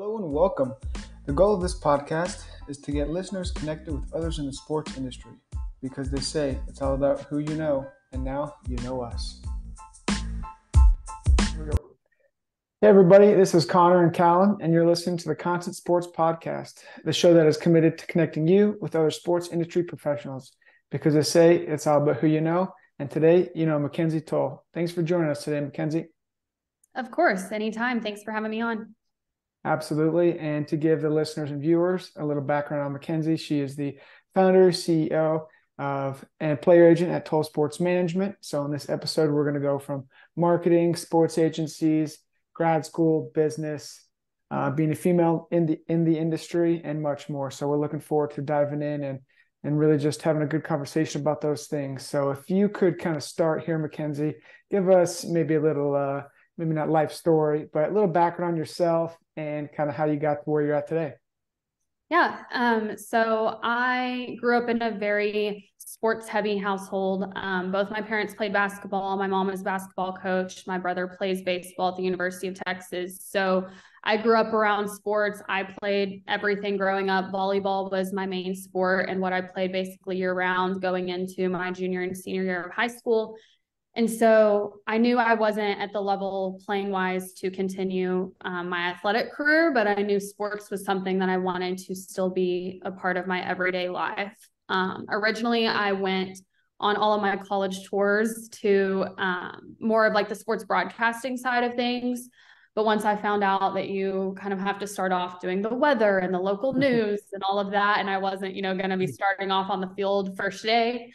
Hello and welcome. The goal of this podcast is to get listeners connected with others in the sports industry because they say it's all about who you know, and now you know us. Hey, everybody, this is Connor and Callan, and you're listening to the Constant Sports Podcast, the show that is committed to connecting you with other sports industry professionals because they say it's all about who you know. And today, you know, Mackenzie Tole. Thanks for joining us today, Mackenzie. Of course, anytime. Thanks for having me on. Absolutely. And to give the listeners and viewers a little background on Mackenzie, she is the founder, CEO of and player agent at Tole Sports Management. So in this episode, we're going to go from marketing, sports agencies, grad school, business, uh, being a female in the in the industry, and much more. So we're looking forward to diving in and and really just having a good conversation about those things. So if you could kind of start here, Mackenzie, give us maybe a little uh, maybe not life story, but a little background on yourself and kind of how you got to where you're at today. Yeah. Um, so I grew up in a very sports heavy household. Um, both my parents played basketball. My mom is a basketball coach. My brother plays baseball at the University of Texas. So I grew up around sports. I played everything growing up. Volleyball was my main sport and what I played basically year round going into my junior and senior year of high school. And so I knew I wasn't at the level playing wise to continue um, my athletic career, but I knew sports was something that I wanted to still be a part of my everyday life. Um, originally, I went on all of my college tours to um, more of like the sports broadcasting side of things. But once I found out that you kind of have to start off doing the weather and the local news and all of that, and I wasn't, you know, going to be starting off on the field first day,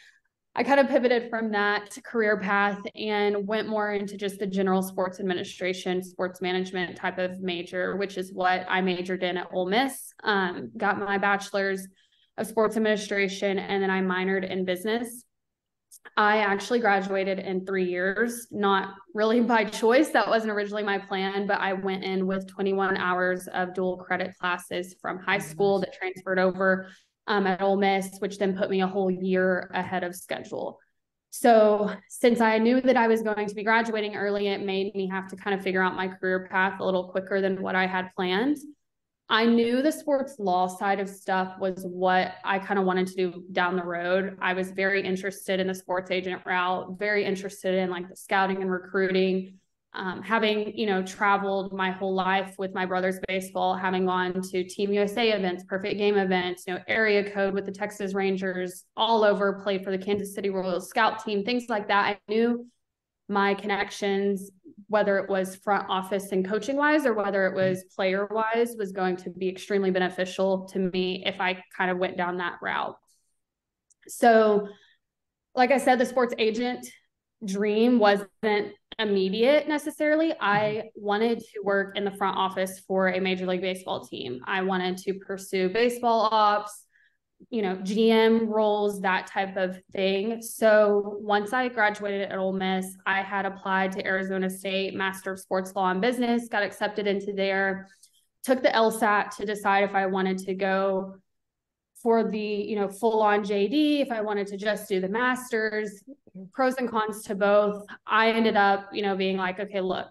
I kind of pivoted from that career path and went more into just the general sports administration, sports management type of major, which is what I majored in at Ole Miss. Um, got my bachelor's of sports administration, and then I minored in business. I actually graduated in three years, not really by choice. That wasn't originally my plan, but I went in with 21 hours of dual credit classes from high school that transferred over um, at Ole Miss, which then put me a whole year ahead of schedule. So, since I knew that I was going to be graduating early, it made me have to kind of figure out my career path a little quicker than what I had planned. I knew the sports law side of stuff was what I kind of wanted to do down the road. I was very interested in the sports agent route, very interested in like the scouting and recruiting, um, having you know traveled my whole life with my brother's baseball having gone to team usa events perfect game events you know area code with the texas rangers all over played for the kansas city royals scout team things like that. I knew my connections whether it was front office and coaching wise or whether it was player wise was going to be extremely beneficial to me if i kind of went down that route. So like i said the sports agent dream wasn't immediate necessarily. I mm-hmm. wanted to work in the front office for a Major League Baseball team. I wanted to pursue baseball ops, you know, GM roles, that type of thing. So once I graduated at Ole Miss, I had applied to Arizona State Master of Sports Law and Business, got accepted into there, took the LSAT to decide if I wanted to go for the you know full on JD if I wanted to just do the masters pros and cons to both I ended up you know being like okay look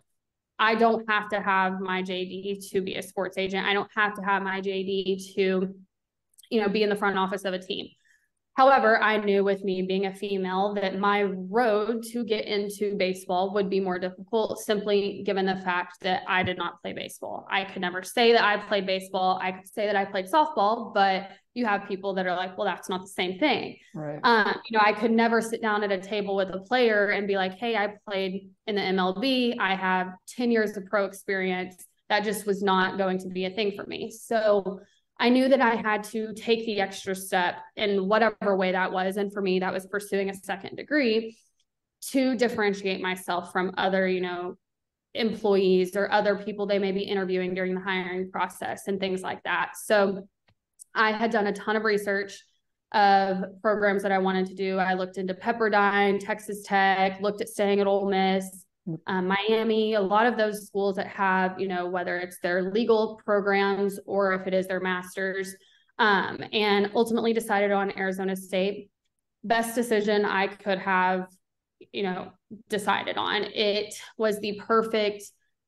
I don't have to have my JD to be a sports agent I don't have to have my JD to you know be in the front office of a team However, I knew with me being a female that my road to get into baseball would be more difficult simply given the fact that I did not play baseball. I could never say that I played baseball. I could say that I played softball, but you have people that are like, well, that's not the same thing. Right. Um, you know, I could never sit down at a table with a player and be like, hey, I played in the MLB. I have 10 years of pro experience. That just was not going to be a thing for me. So I knew that I had to take the extra step in whatever way that was. And for me, that was pursuing a second degree to differentiate myself from other, you know, employees or other people they may be interviewing during the hiring process and things like that. So I had done a ton of research of programs that I wanted to do. I looked into Pepperdine, Texas Tech, looked at staying at Ole Miss, um, Miami, a lot of those schools that have, you know, whether it's their legal programs or if it is their master's, um, and ultimately decided on Arizona State. Best decision I could have, you know, decided on. It was the perfect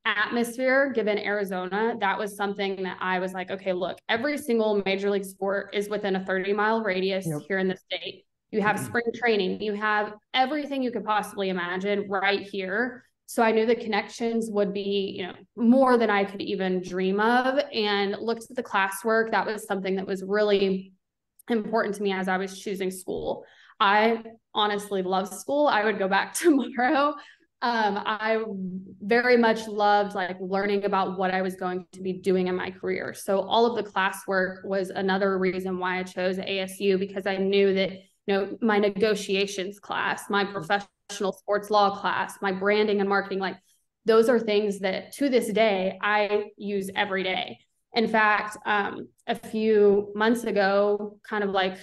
atmosphere given Arizona, that was something that I was like, okay, look, every single major league sport is within a 30 mile radius yep. here in the state. You have mm-hmm. spring training, you have everything you could possibly imagine right here. So I knew the connections would be, you know, more than I could even dream of. And looked at the classwork. That was something that was really important to me as I was choosing school. I honestly love school. I would go back tomorrow. Um, I very much loved like learning about what I was going to be doing in my career. So all of the classwork was another reason why I chose ASU because I knew that you know my negotiations class, my professional sports law class, my branding and marketing, like those are things that to this day I use every day. In fact, um, a few months ago, kind of like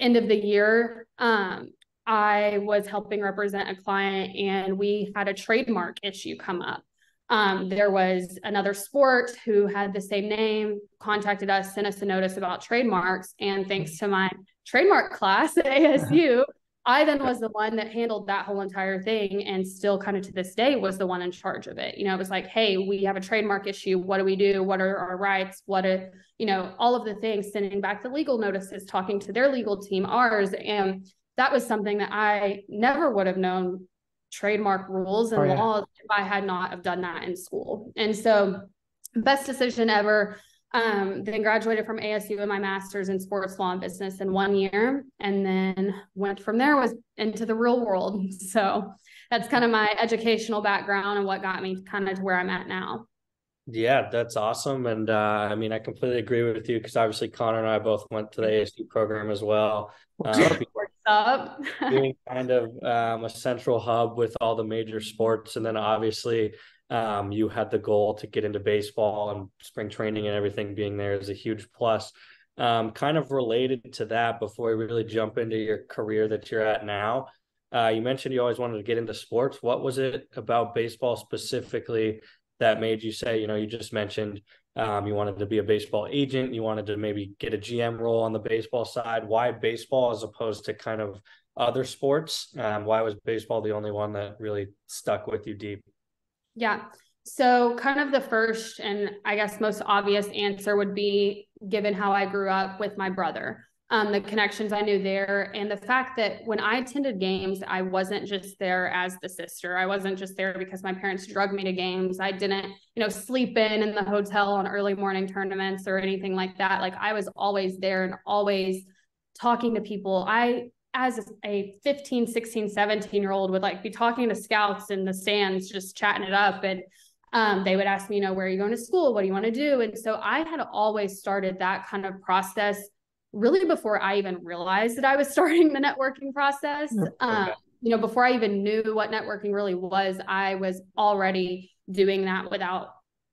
end of the year, um, I was helping represent a client and we had a trademark issue come up. Um, there was another sport who had the same name, contacted us, sent us a notice about trademarks. And thanks to my trademark class at ASU, I then was the one that handled that whole entire thing and still kind of to this day was the one in charge of it. You know, it was like, hey, we have a trademark issue. What do we do? What are our rights? What are, you know, all of the things, sending back the legal notices, talking to their legal team, ours. And that was something that I never would have known trademark rules and oh, yeah. laws if I had not have done that in school. And so best decision ever. Um, then graduated from ASU in my master's in sports law and business in one year, and then went from there was into the real world. So that's kind of my educational background and what got me kind of to where I'm at now. Yeah, that's awesome. And uh, I mean, I completely agree with you because obviously Connor and I both went to the ASU program as well. Um, What's up? being kind of um, a central hub with all the major sports. And then obviously um, you had the goal to get into baseball and spring training and everything being there is a huge plus. Um, kind of related to that, before we really jump into your career that you're at now, uh, you mentioned you always wanted to get into sports. What was it about baseball specifically that made you say, you know, you just mentioned um, you wanted to be a baseball agent, you wanted to maybe get a GM role on the baseball side. Why baseball as opposed to kind of other sports? Um, why was baseball the only one that really stuck with you deep? Yeah. So, kind of the first and I guess most obvious answer would be given how I grew up with my brother um, the connections I knew there, and the fact that when I attended games, I wasn't just there as the sister. I wasn't just there because my parents drug me to games. I didn't, you know, sleep in in the hotel on early morning tournaments or anything like that. Like I was always there and always talking to people. I as a 15 16 17 year old would like be talking to scouts in the stands just chatting it up and um, they would ask me you know where are you going to school what do you want to do and so i had always started that kind of process really before I even realized that I was starting the networking process. Um, you know, before I even knew what networking really was, I was already doing that without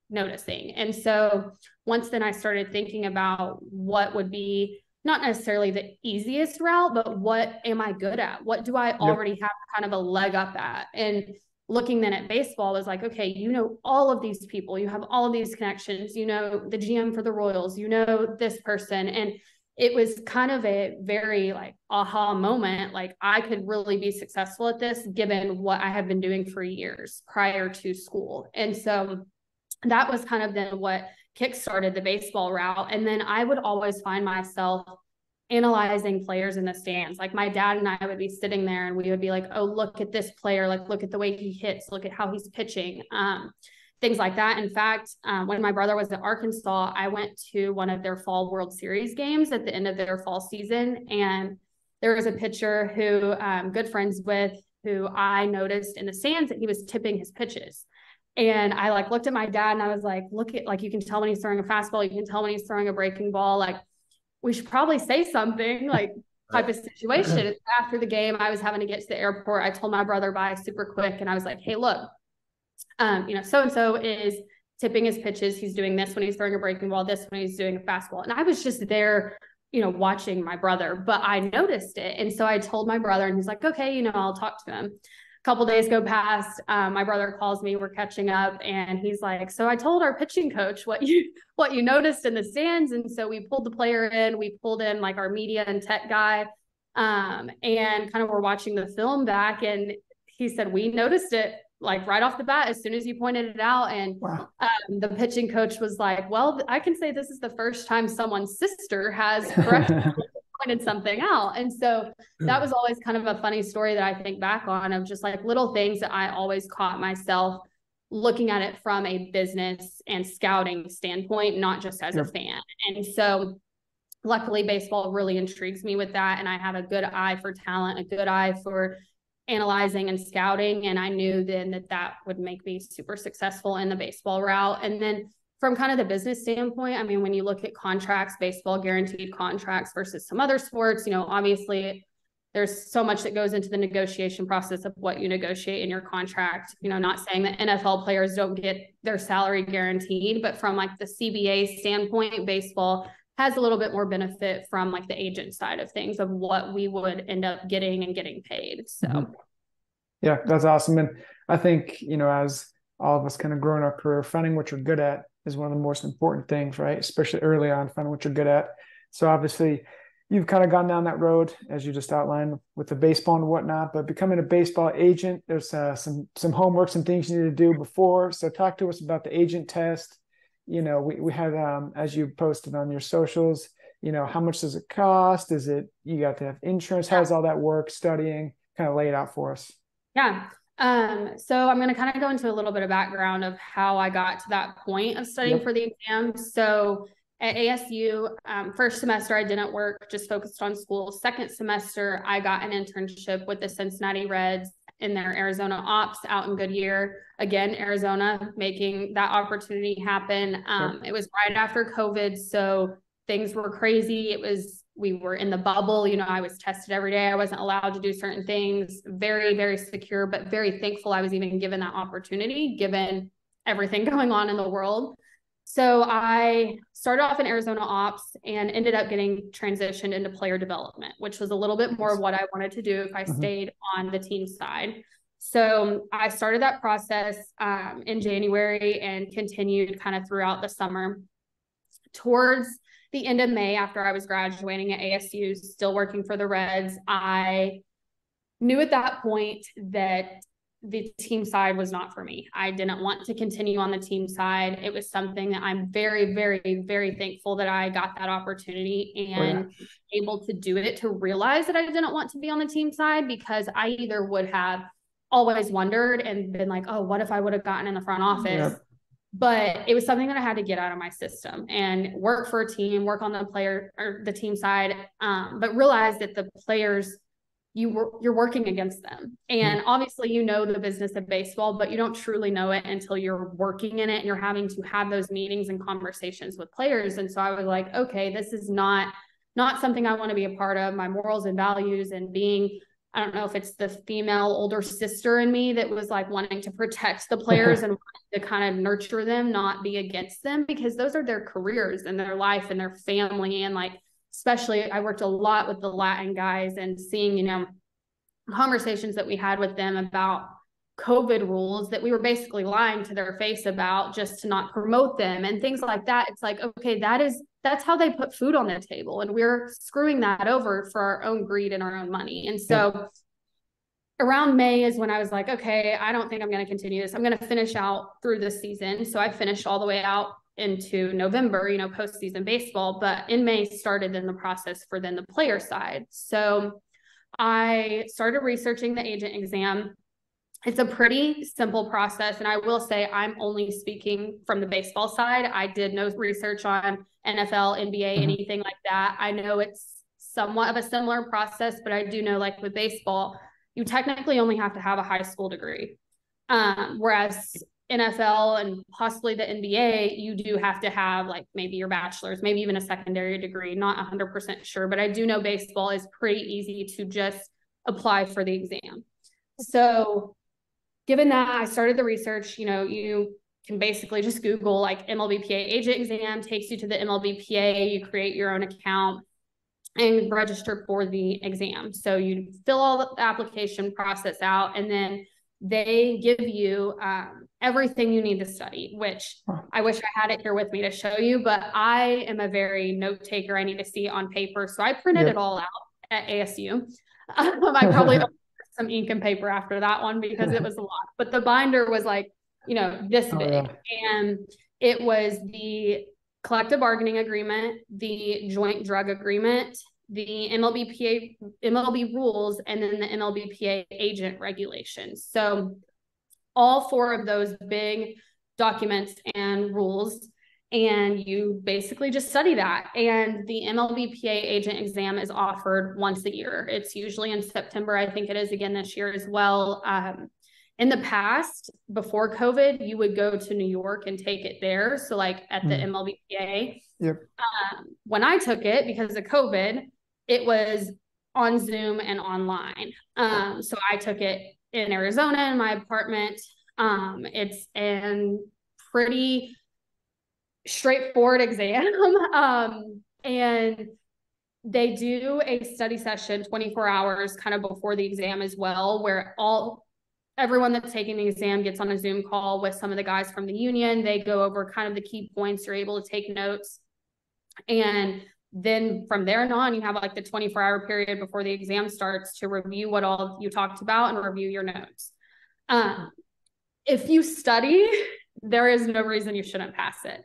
noticing. And so once then I started thinking about what would be not necessarily the easiest route, but what am I good at? What do I already yep. have kind of a leg up at? And looking then at baseball was like, okay, you know all of these people, you have all of these connections, you know the GM for the Royals, you know this person. And it was kind of a very like aha moment like i could really be successful at this given what i have been doing for years prior to school. And so that was kind of then what kick-started the baseball route. And then i would always find myself analyzing players in the stands. Like my dad and i would be sitting there and we would be like oh look at this player. Like look at the way he hits. Look at how he's pitching. Um, things like that. In fact, um, when my brother was at Arkansas, I went to one of their fall World Series games at the end of their fall season. And there was a pitcher who I'm um, good friends with who I noticed in the stands that he was tipping his pitches. And I like looked at my dad and I was like, look at like you can tell when he's throwing a fastball, you can tell when he's throwing a breaking ball. Like we should probably say something like type of situation. After the game, I was having to get to the airport. I told my brother bye super quick and I was like, hey, look, um, you know, so and so is tipping his pitches. He's doing this when he's throwing a breaking ball, this when he's doing a fastball. And I was just there, you know, watching my brother, but I noticed it. And so I told my brother, and he's like, okay, you know, I'll talk to him. A couple days go past. Um, my brother calls me. We're catching up, and he's like, "So I told our pitching coach what you what you noticed in the stands, and so we pulled the player in. We pulled in like our media and tech guy, um, and kind of we're watching the film back, and he said we noticed it like right off the bat as soon as you pointed it out and wow. um, the pitching coach was like well i can say this is the first time someone's sister has pointed something out and so that was always kind of a funny story that i think back on of just like little things that i always caught myself looking at it from a business and scouting standpoint not just as yep. a fan and so luckily baseball really intrigues me with that and i have a good eye for talent a good eye for analyzing and scouting and i knew then that that would make me super successful in the baseball route. And then from kind of the business standpoint i mean when you look at contracts baseball guaranteed contracts versus some other sports you know obviously there's so much that goes into the negotiation process of what you negotiate in your contract. You know not saying that nfl players don't get their salary guaranteed but from like the cba standpoint baseball has a little bit more benefit from like the agent side of things of what we would end up getting and getting paid. So mm-hmm. yeah, that's awesome. And I think, you know, as all of us kind of grow in our career, finding what you're good at is one of the most important things, right? Especially early on, finding what you're good at. So obviously you've kind of gone down that road as you just outlined with the baseball and whatnot, but becoming a baseball agent, there's uh, some some homework, some things you need to do before. So talk to us about the agent test you know, we, we had, um, as you posted on your socials, you know, how much does it cost? Is it, you got to have insurance? How does all that work? Studying, kind of lay it out for us. Yeah. Um, so I'm going to kind of go into a little bit of background of how I got to that point of studying yep. for the exam. So at ASU, um, first semester I didn't work, just focused on school. Second semester, I got an internship with the Cincinnati Reds in their Arizona ops out in Goodyear. Again, Arizona making that opportunity happen. Um, sure. It was right after COVID, so things were crazy. It was we were in the bubble. You know, I was tested every day. I wasn't allowed to do certain things. Very, very secure, but very thankful I was even given that opportunity, given everything going on in the world. So I started off in Arizona ops and ended up getting transitioned into player development, which was a little bit more of what I wanted to do if I mm-hmm. stayed on the team side. So I started that process um, in January and continued kind of throughout the summer. Towards the end of May, after I was graduating at ASU, still working for the Reds, I knew at that point that the team side was not for me. I didn't want to continue on the team side. It was something that I'm very, very, very thankful that I got that opportunity and oh, yeah. able to do it to realize that I didn't want to be on the team side because I either would have always wondered and been like, oh, what if I would have gotten in the front office? Yeah. But it was something that I had to get out of my system and work for a team, work on the player or the team side, um, but realize that the players you were you're working against them. And mm-hmm. obviously you know the business of baseball but you don't truly know it until you're working in it and you're having to have those meetings and conversations with players. And so i was like okay this is not not something i want to be a part of. My morals and values and being i don't know if it's the female older sister in me that was like wanting to protect the players and to kind of nurture them not be against them because those are their careers and their life and their family and like especially I worked a lot with the Latin guys and seeing, you know, conversations that we had with them about COVID rules that we were basically lying to their face about just to not promote them and things like that. It's like, okay, that is that's how they put food on the table. And we're screwing that over for our own greed and our own money. And so yeah. around May is when I was like, okay, I don't think I'm going to continue this. I'm going to finish out through this season. So I finished all the way out into November, you know, postseason baseball, but in May started then the process for then the player side. So I started researching the agent exam. It's a pretty simple process. And I will say I'm only speaking from the baseball side. I did no research on NFL, NBA, mm-hmm. anything like that. I know it's somewhat of a similar process, but I do know like with baseball, you technically only have to have a high school degree. Um, whereas NFL and possibly the NBA, you do have to have like maybe your bachelor's, maybe even a secondary degree, not 100% sure, but I do know baseball is pretty easy to just apply for the exam. So, given that I started the research, you know, you can basically just Google like MLBPA agent exam, takes you to the MLBPA, you create your own account and register for the exam. So, you fill all the application process out and then they give you um, everything you need to study, which I wish I had it here with me to show you, but I am a very note taker. I need to see it on paper. So I printed yep. it all out at ASU. Um, I probably some ink and paper after that one because it was a lot. But the binder was like, you know, this Oh, big. yeah. And it was the collective bargaining agreement, the joint drug agreement, the MLBPA, MLB rules, and then the MLBPA agent regulations. So all four of those big documents and rules and you basically just study that. And the MLBPA agent exam is offered once a year. It's usually in September. I think it is again this year as well. Um, in the past, before COVID, you would go to New York and take it there. So, like at the Mm. MLBPA. Yep. Um, when I took it because of COVID, it was on Zoom and online. Um, so I took it in Arizona in my apartment. Um, it's an pretty straightforward exam. um, and they do a study session 24 hours kind of before the exam as well, where all everyone that's taking the exam gets on a Zoom call with some of the guys from the union. They go over kind of the key points. You're able to take notes. And then from there on, you have like the 24 hour period before the exam starts to review what all you talked about and review your notes. Um, if you study, there is no reason you shouldn't pass it.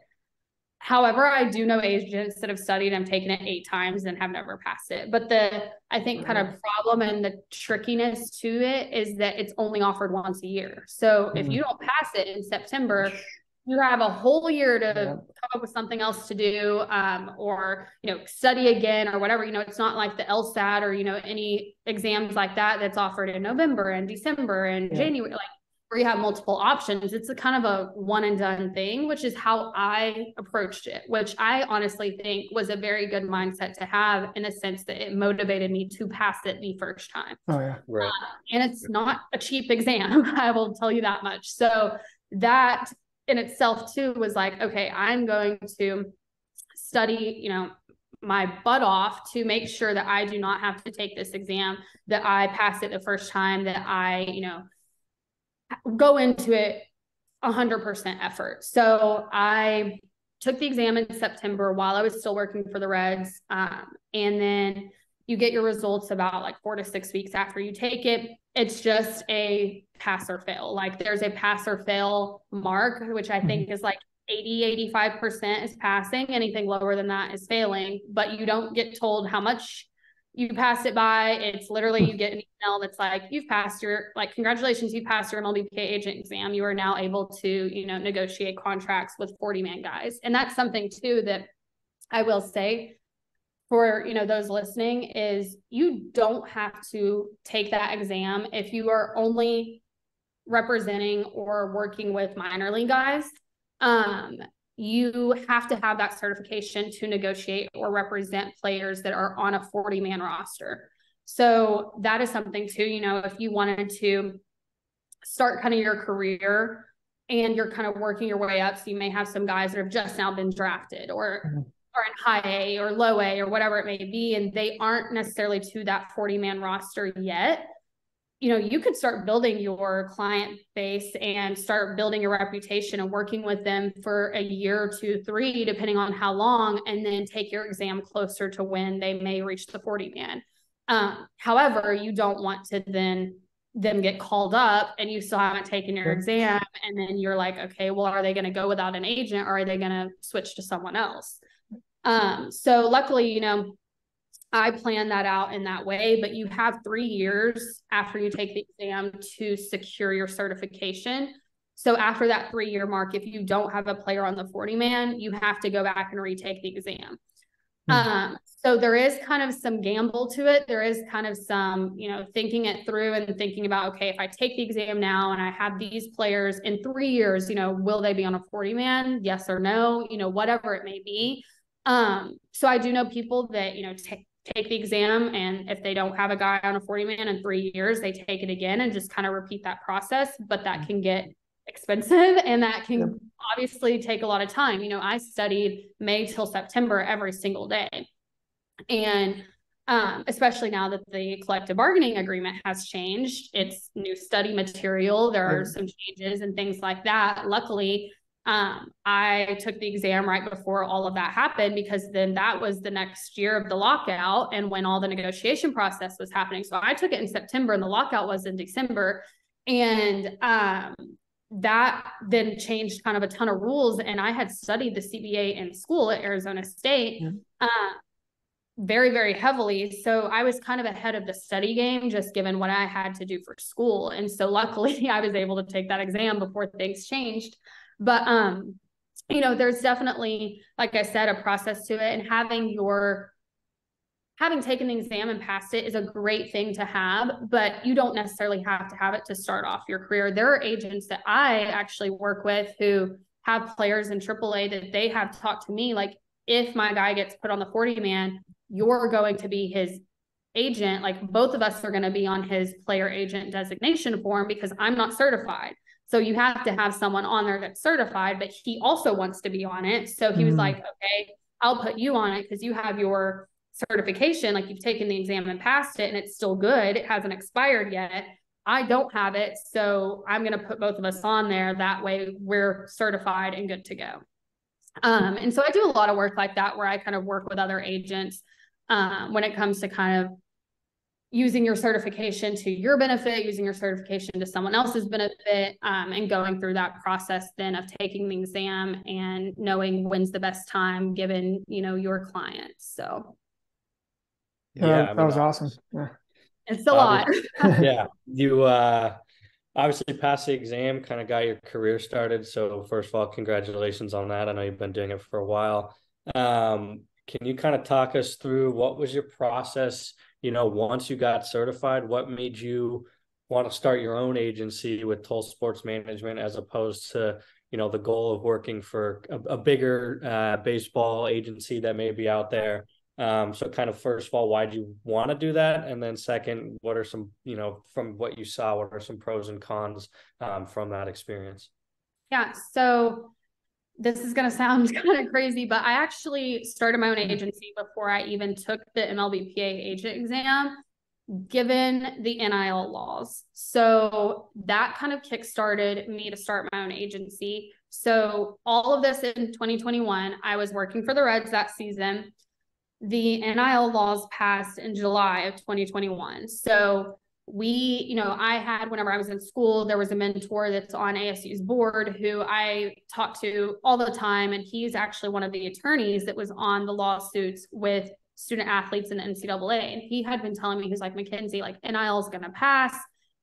However, I do know agents that have studied and taken it eight times and have never passed it. But the I think kind of problem and the trickiness to it is that it's only offered once a year. So if Mhm. you don't pass it in September, you have a whole year to Yeah. come up with something else to do um, or you know study again or whatever you know it's not like the lsat or you know any exams like that that's offered in november and december and Yeah. january like where you have multiple options it's a kind of a one and done thing which is how i approached it which i honestly think was a very good mindset to have in the sense that it motivated me to pass it the first time Oh yeah. Right. and it's not a cheap exam i will tell you that much so that in itself too was like okay i'm going to study you know my butt off to make sure that i do not have to take this exam that i pass it the first time that i you know go into it 100% effort. So i took the exam in september while i was still working for the reds um, and then you get your results about like four to six weeks after you take it. It's just a pass or fail. Like there's a pass or fail mark, which I think mm-hmm. is like 80, 85% is passing. Anything lower than that is failing, but you don't get told how much you passed it by. It's literally you get an email that's like, you've passed your, like, congratulations, you passed your MLBPA agent exam. You are now able to, you know, negotiate contracts with 40 man guys. And that's something too that I will say for you know those listening is you don't have to take that exam if you are only representing or working with minor league guys. Um you have to have that certification to negotiate or represent players that are on a 40 man roster. So that is something too you know if you wanted to start kind of your career and you're kind of working your way up so you may have some guys that have just now been drafted or Or in high A or low A or whatever it may be, and they aren't necessarily to that 40 man roster yet, you know, you could start building your client base and start building your reputation and working with them for a year two, three, depending on how long, and then take your exam closer to when they may reach the 40 man. Um, however, you don't want to then them get called up and you still haven't taken your exam and then you're like okay well are they going to go without an agent or are they going to switch to someone else um, so luckily, you know, I plan that out in that way, but you have three years after you take the exam to secure your certification. So after that three year mark, if you don't have a player on the 40 man, you have to go back and retake the exam. Hmm. Um, so there is kind of some gamble to it. There is kind of some, you know, thinking it through and thinking about, okay, if I take the exam now and I have these players in three years, you know, will they be on a 40 man? Yes or no, you know, whatever it may be. Um, so I do know people that, you know, take take the exam and if they don't have a guy on a 40 man in three years, they take it again and just kind of repeat that process. But that can get expensive and that can Yep. obviously take a lot of time. You know, I studied May till September every single day. And um, especially now that the collective bargaining agreement has changed, it's new study material. There are some changes and things like that. Luckily, um, I took the exam right before all of that happened because then that was the next year of the lockout and when all the negotiation process was happening. So I took it in September and the lockout was in December. And um, that then changed kind of a ton of rules. And I had studied the CBA in school at Arizona State. Mm-hmm. Uh, very very heavily so i was kind of ahead of the study game just given what i had to do for school and so luckily i was able to take that exam before things changed but um, you know, there's definitely, like I said, a process to it. And having your having taken the exam and passed it is a great thing to have, but you don't necessarily have to have it to start off your career. There are agents that I actually work with who have players in AAA that they have talked to me like, if my guy gets put on the 40 man, you're going to be his agent. Like both of us are going to be on his player agent designation form because I'm not certified. So you have to have someone on there that's certified, but he also wants to be on it. So he was mm. like, okay, I'll put you on it because you have your certification. Like you've taken the exam and passed it and it's still good. It hasn't expired yet. I don't have it. So I'm going to put both of us on there. That way we're certified and good to go. Um, and so I do a lot of work like that where I kind of work with other agents um, when it comes to kind of using your certification to your benefit, using your certification to someone else's benefit, um, and going through that process then of taking the exam and knowing when's the best time given, you know, your clients. So yeah, uh, that was awesome. Yeah. It's a lot. yeah. You uh obviously passed the exam, kind of got your career started. So first of all, congratulations on that. I know you've been doing it for a while. Um, can you kind of talk us through what was your process? You know, once you got certified, what made you want to start your own agency with Tole Sports Management as opposed to, you know, the goal of working for a, a bigger uh, baseball agency that may be out there? Um, so kind of first of all, why do you want to do that? And then second, what are some, you know, from what you saw, what are some pros and cons um, from that experience? Yeah. So this is going to sound kind of crazy, but I actually started my own agency before I even took the MLBPA agent exam, given the NIL laws. So that kind of kickstarted me to start my own agency. So all of this in 2021, I was working for the Reds that season. The NIL laws passed in July of 2021. So we, you know, I had whenever I was in school, there was a mentor that's on ASU's board who I talked to all the time. And he's actually one of the attorneys that was on the lawsuits with student athletes in the NCAA. And he had been telling me, he's like, Mackenzie, like NIL is going to pass.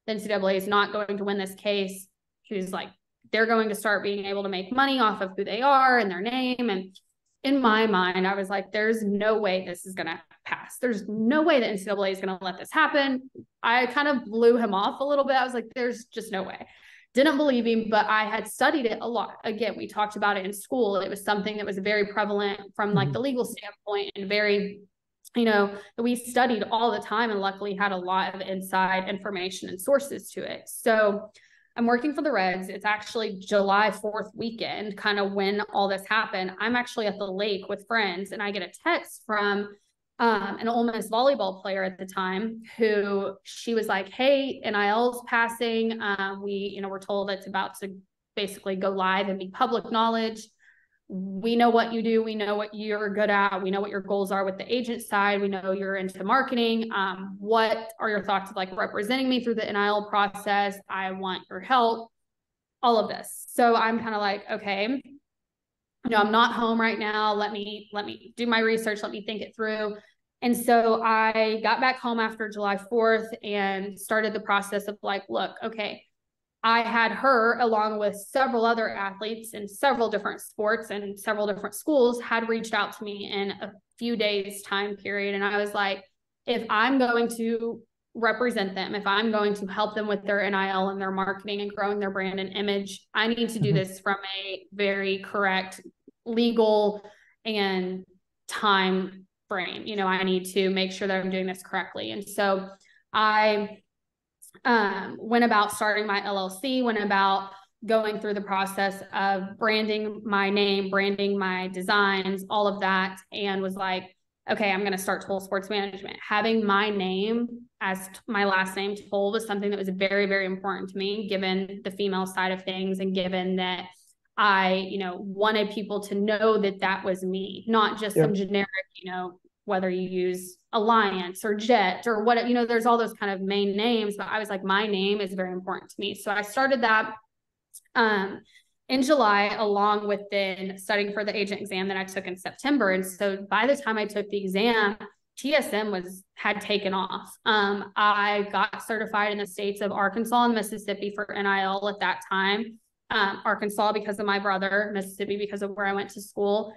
The NCAA is not going to win this case. He was like, they're going to start being able to make money off of who they are and their name. And in my mind, I was like, there's no way this is going to pass. There's no way that NCAA is going to let this happen. I kind of blew him off a little bit. I was like, there's just no way. Didn't believe him, but I had studied it a lot. Again, we talked about it in school. It was something that was very prevalent from like mm-hmm. the legal standpoint and very, you know, we studied all the time and luckily had a lot of inside information and sources to it. So, I'm working for the Reds. It's actually July 4th weekend, kind of when all this happened. I'm actually at the lake with friends, and I get a text from um, an Ole Miss volleyball player at the time who she was like, Hey, NIL's passing. Um, we, you know, we're told it's about to basically go live and be public knowledge. We know what you do. We know what you're good at. We know what your goals are with the agent side. We know you're into marketing. Um, what are your thoughts of like representing me through the nil process? I want your help. All of this. So i'm kind of like okay you know i'm not home right now. Let me let me do my research. Let me think it through. And so i got back home after july 4th and started the process of like look okay I had her, along with several other athletes in several different sports and several different schools, had reached out to me in a few days' time period. And I was like, if I'm going to represent them, if I'm going to help them with their NIL and their marketing and growing their brand and image, I need to do mm-hmm. this from a very correct legal and time frame. You know, I need to make sure that I'm doing this correctly. And so I um, went about starting my LLC, went about going through the process of branding my name, branding my designs, all of that, and was like, okay, I'm going to start Tole Sports Management. Having my name as t- my last name, Tole, was something that was very, very important to me, given the female side of things and given that I, you know, wanted people to know that that was me, not just yep. some generic, you know, whether you use Alliance or Jet or what, you know, there's all those kind of main names, but I was like, my name is very important to me. So I started that um, in July, along with then studying for the agent exam that I took in September. And so by the time I took the exam, TSM was had taken off. Um, I got certified in the states of Arkansas and Mississippi for NIL at that time um, Arkansas because of my brother, Mississippi because of where I went to school,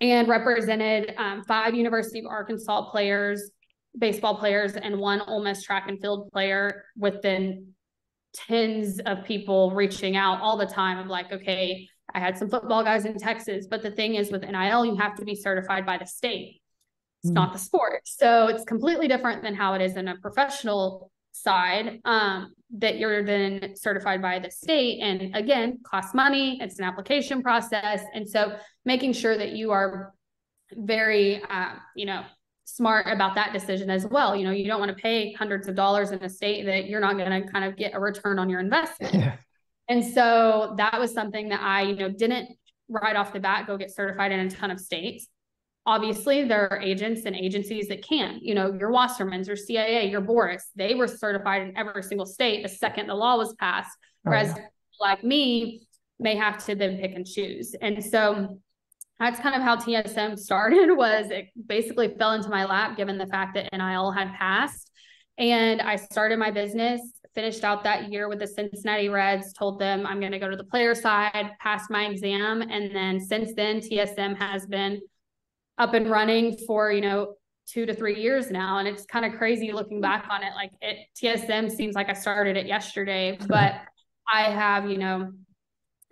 and represented um, five University of Arkansas players, baseball players, and one Ole Miss track and field player within tens of people reaching out all the time of like, okay, I had some football guys in Texas, but the thing is with NIL, you have to be certified by the state. It's mm. not the sport. So it's completely different than how it is in a professional side um, that you're then certified by the state. And again, costs money, it's an application process. And so making sure that you are very, uh, you know, smart about that decision as well. You know, you don't want to pay hundreds of dollars in a state that you're not going to kind of get a return on your investment. Yeah. And so that was something that I, you know, didn't right off the bat go get certified in a ton of states obviously there are agents and agencies that can you know your wassermans your CAA, your Boras, they were certified in every single state the second the law was passed oh, whereas yeah. like me may have to then pick and choose and so that's kind of how tsm started was it basically fell into my lap given the fact that nil had passed and i started my business finished out that year with the cincinnati reds told them i'm going to go to the player side passed my exam and then since then tsm has been up and running for, you know, two to three years now. And it's kind of crazy looking back on it. Like it TSM seems like I started it yesterday, but I have, you know,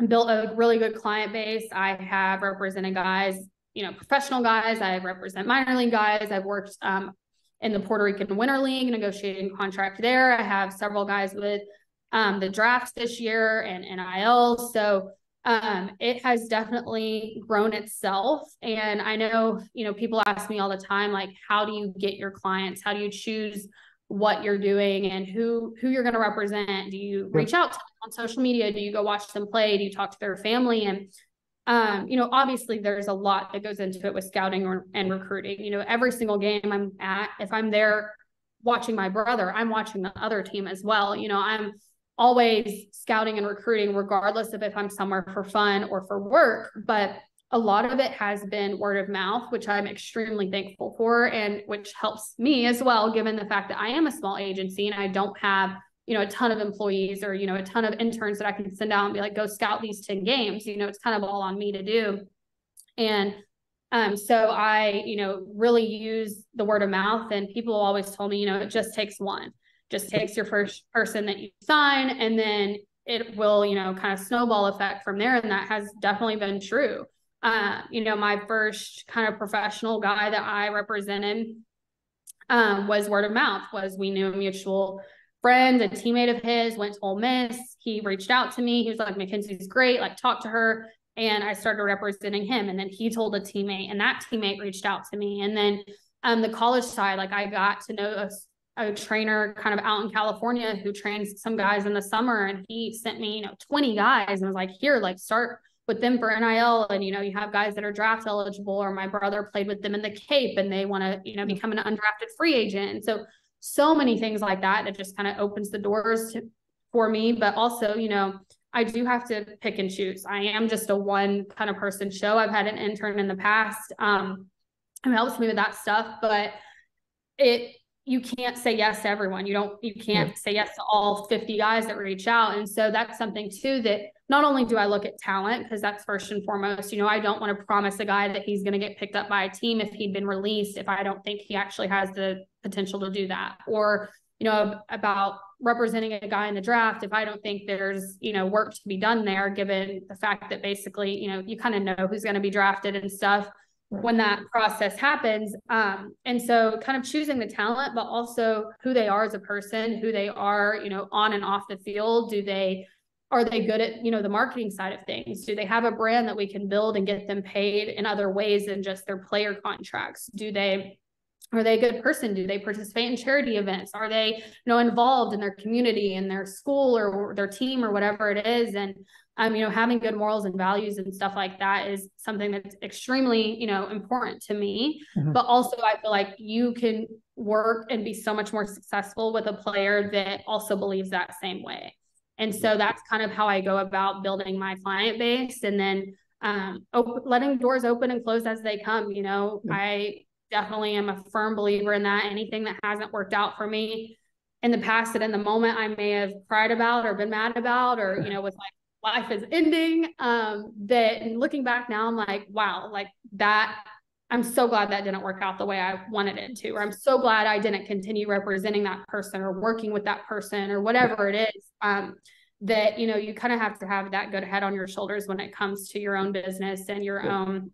built a really good client base. I have represented guys, you know, professional guys. I represent minor league guys. I've worked um, in the Puerto Rican Winter League, negotiating contract there. I have several guys with um, the drafts this year and NIL. So um, it has definitely grown itself. And I know, you know, people ask me all the time, like, how do you get your clients? How do you choose what you're doing and who who you're going to represent? Do you reach out to them on social media? Do you go watch them play? Do you talk to their family? And um, you know, obviously there's a lot that goes into it with scouting or, and recruiting. You know, every single game I'm at, if I'm there watching my brother, I'm watching the other team as well. You know, I'm always scouting and recruiting, regardless of if I'm somewhere for fun or for work. But a lot of it has been word of mouth, which I'm extremely thankful for, and which helps me as well, given the fact that I am a small agency and I don't have you know a ton of employees or you know a ton of interns that I can send out and be like go scout these 10 games. You know it's kind of all on me to do. And um so I you know really use the word of mouth and people always told me you know it just takes one. Just takes your first person that you sign and then it will you know kind of snowball effect from there. And that has definitely been true uh, you know my first kind of professional guy that i represented um, was word of mouth was we knew a mutual friend a teammate of his went to Ole Miss. He reached out to me. He was like Mackenzie's great. Like talk to her. And I started representing him. And then he told a teammate and that teammate reached out to me. And then um, the college side like I got to know a a trainer kind of out in California who trains some guys in the summer. And he sent me, you know, 20 guys. And was like, here, like start with them for NIL. And, you know, you have guys that are draft eligible or my brother played with them in the Cape and they want to, you know, become an undrafted free agent. And so, so many things like that that just kind of opens the doors to, for me. But also, you know, I do have to pick and choose. I am just a one kind of person show. I've had an intern in the past um, who helps me with that stuff, but it you can't say yes to everyone. You don't, you can't say yes to all 50 guys that reach out. And so that's something too that not only do I look at talent, because that's first and foremost, you know, I don't want to promise a guy that he's going to get picked up by a team if he'd been released, if I don't think he actually has the potential to do that. Or, you know, about representing a guy in the draft, if I don't think there's, you know, work to be done there, given the fact that basically, you know, you kind of know who's going to be drafted and stuff when that process happens. Um, and so kind of choosing the talent, but also who they are as a person, who they are, you know, on and off the field. Do they are they good at, you know, the marketing side of things? Do they have a brand that we can build and get them paid in other ways than just their player contracts? Do they are they a good person do they participate in charity events are they you know involved in their community in their school or their team or whatever it is and um, you know having good morals and values and stuff like that is something that's extremely you know important to me mm-hmm. but also i feel like you can work and be so much more successful with a player that also believes that same way and so that's kind of how i go about building my client base and then um, open, letting doors open and close as they come you know yeah. i definitely am a firm believer in that. Anything that hasn't worked out for me in the past that in the moment I may have cried about or been mad about, or, you know, was like life is ending, um, that looking back now, I'm like, wow, like that. I'm so glad that didn't work out the way I wanted it to, or I'm so glad I didn't continue representing that person or working with that person or whatever it is. Um, that you know you kind of have to have that good head on your shoulders when it comes to your own business and your yeah. own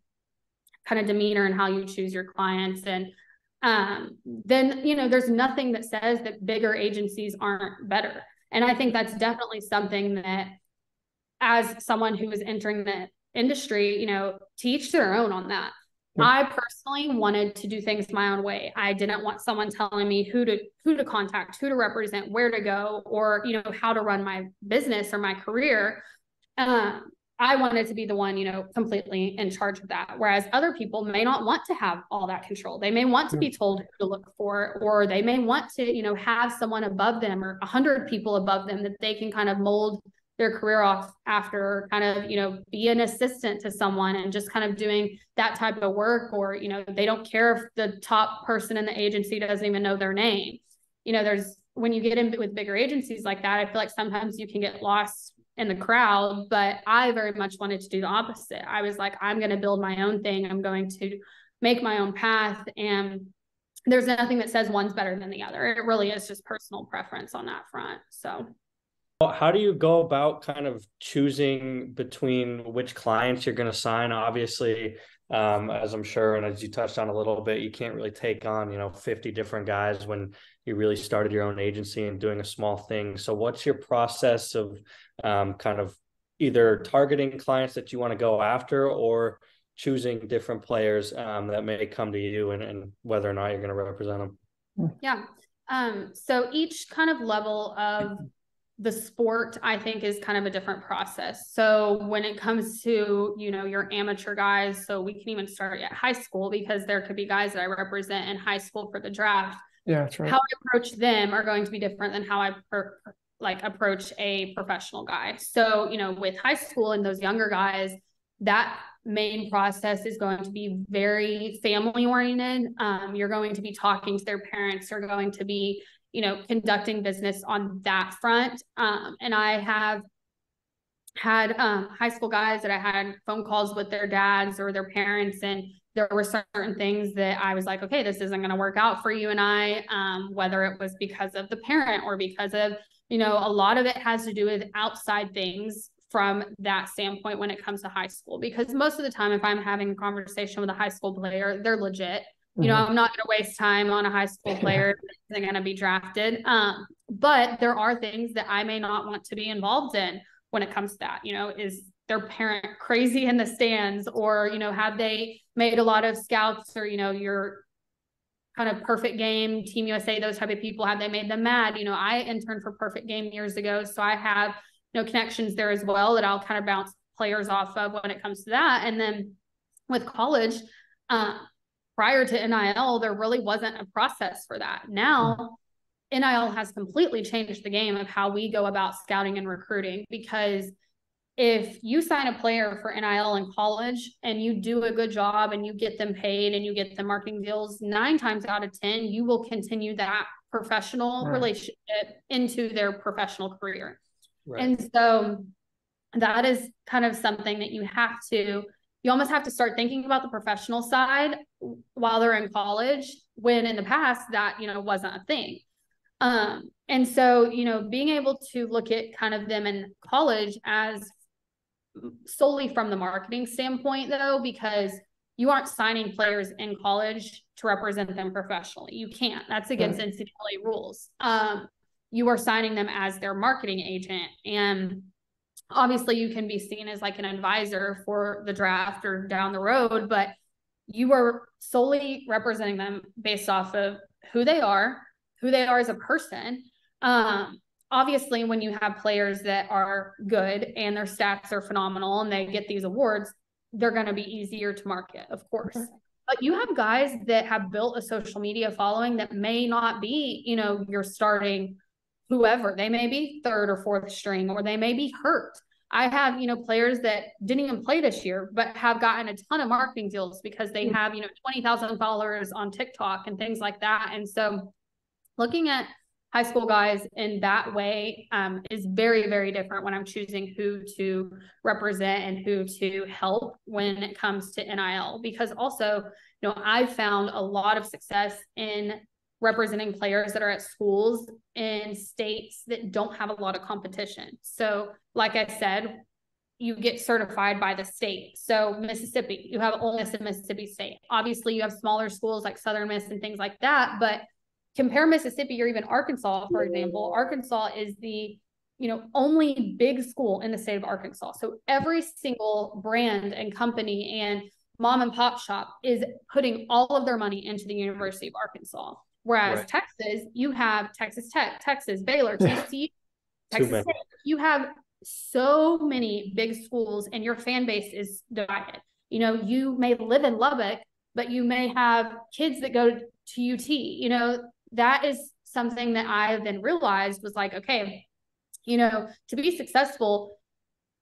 kind of demeanor and how you choose your clients and um, then you know there's nothing that says that bigger agencies aren't better and i think that's definitely something that as someone who is entering the industry you know teach their own on that. I personally wanted to do things my own way i didn't want someone telling me who to who to contact who to represent where to go or you know how to run my business or my career um, I wanted to be the one, you know, completely in charge of that. Whereas other people may not want to have all that control. They may want to be told who to look for, or they may want to, you know, have someone above them or a hundred people above them that they can kind of mold their career off after kind of, you know, be an assistant to someone and just kind of doing that type of work. Or, you know, they don't care if the top person in the agency doesn't even know their name. You know, there's when you get in with bigger agencies like that, I feel like sometimes you can get lost in the crowd, but I very much wanted to do the opposite. I was like, I'm going to build my own thing. I'm going to make my own path. And there's nothing that says one's better than the other. It really is just personal preference on that front. So, how do you go about kind of choosing between which clients you're going to sign? Obviously, um, as I'm sure, and as you touched on a little bit, you can't really take on, you know, 50 different guys when you really started your own agency and doing a small thing. So, what's your process of um, kind of either targeting clients that you want to go after or choosing different players um, that may come to you and, and whether or not you're going to represent them? Yeah. Um, so, each kind of level of the sport i think is kind of a different process so when it comes to you know your amateur guys so we can even start at high school because there could be guys that i represent in high school for the draft yeah, that's right. How I approach them are going to be different than how I per, like approach a professional guy. So, you know, with high school and those younger guys, that main process is going to be very family oriented. Um, you're going to be talking to their parents. You're going to be, you know, conducting business on that front. Um, and I have had um, high school guys that I had phone calls with their dads or their parents, and there were certain things that I was like, okay, this isn't going to work out for you and I, um, whether it was because of the parent or because of, you know, a lot of it has to do with outside things from that standpoint when it comes to high school. Because most of the time, if I'm having a conversation with a high school player, they're legit. You know, mm-hmm. I'm not going to waste time on a high school player that's going to be drafted. Um, but there are things that I may not want to be involved in when it comes to that. You know, is their parent crazy in the stands or you know have they made a lot of scouts or you know your kind of perfect game team usa those type of people have they made them mad you know i interned for perfect game years ago so i have you know connections there as well that i'll kind of bounce players off of when it comes to that and then with college uh, prior to nil there really wasn't a process for that now hmm. nil has completely changed the game of how we go about scouting and recruiting because if you sign a player for NIL in college and you do a good job and you get them paid and you get the marketing deals, nine times out of 10, you will continue that professional right. relationship into their professional career. Right. And so that is kind of something that you have to, you almost have to start thinking about the professional side while they're in college, when in the past that, you know, wasn't a thing. Um, and so, you know, being able to look at kind of them in college as solely from the marketing standpoint though because you aren't signing players in college to represent them professionally you can't that's against right. ncaa rules um, you are signing them as their marketing agent and obviously you can be seen as like an advisor for the draft or down the road but you are solely representing them based off of who they are, who they are as a person. Um, obviously, when you have players that are good and their stats are phenomenal and they get these awards, they're going to be easier to market, of course. But you have guys that have built a social media following that may not be, you know, your starting whoever. They may be third or fourth string, or they may be hurt. I have, you know, players that didn't even play this year, but have gotten a ton of marketing deals because they hmm. have, you know, 20,000 followers on TikTok and things like that. And so looking at high school guys in that way um, is very, very different when I'm choosing who to represent and who to help when it comes to NIL. Because also, you know, I've found a lot of success in representing players that are at schools in states that don't have a lot of competition. So, like I said, you get certified by the state. So, Mississippi, you have Ole Miss in Mississippi State. Obviously, you have smaller schools like Southern Miss and things like that. But compare Mississippi or even Arkansas, for example. Arkansas is the you know only big school in the state of Arkansas. So every single brand and company and mom and pop shop is putting all of their money into the University of Arkansas. Whereas right. Texas, you have Texas Tech, Texas, Baylor, TCU, Texas State. You have so many big schools and your fan base is divided. You know, you may live in Lubbock, but you may have kids that go to UT. You know, that is something that I then realized was like, okay, you know, to be successful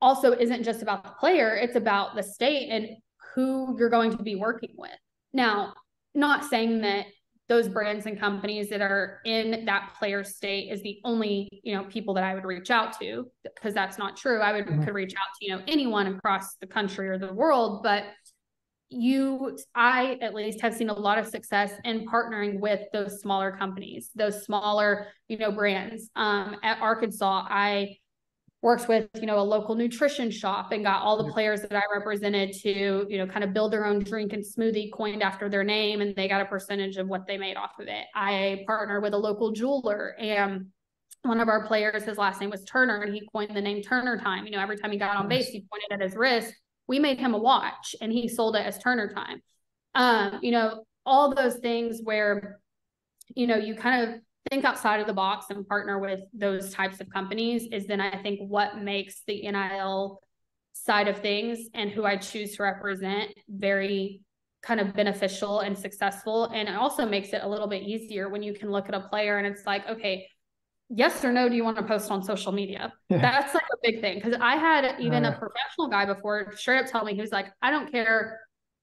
also isn't just about the player, it's about the state and who you're going to be working with. Now, not saying that those brands and companies that are in that player state is the only you know people that I would reach out to because that's not true. I would mm-hmm. could reach out to you know anyone across the country or the world, but you I at least have seen a lot of success in partnering with those smaller companies, those smaller you know brands. Um, at Arkansas, I worked with you know a local nutrition shop and got all the players that I represented to you know kind of build their own drink and smoothie coined after their name and they got a percentage of what they made off of it. I partnered with a local jeweler and one of our players his last name was Turner and he coined the name Turner time. You know every time he got on base he pointed at his wrist. We made him a watch and he sold it as Turner time. Um you know all those things where you know you kind of think outside of the box and partner with those types of companies is then I think what makes the NIL side of things and who I choose to represent very kind of beneficial and successful. And it also makes it a little bit easier when you can look at a player and it's like, okay, yes or no, do you want to post on social media? Yeah. That's like a big thing. Cause I had even uh, a professional guy before straight up tell me, he was like, I don't care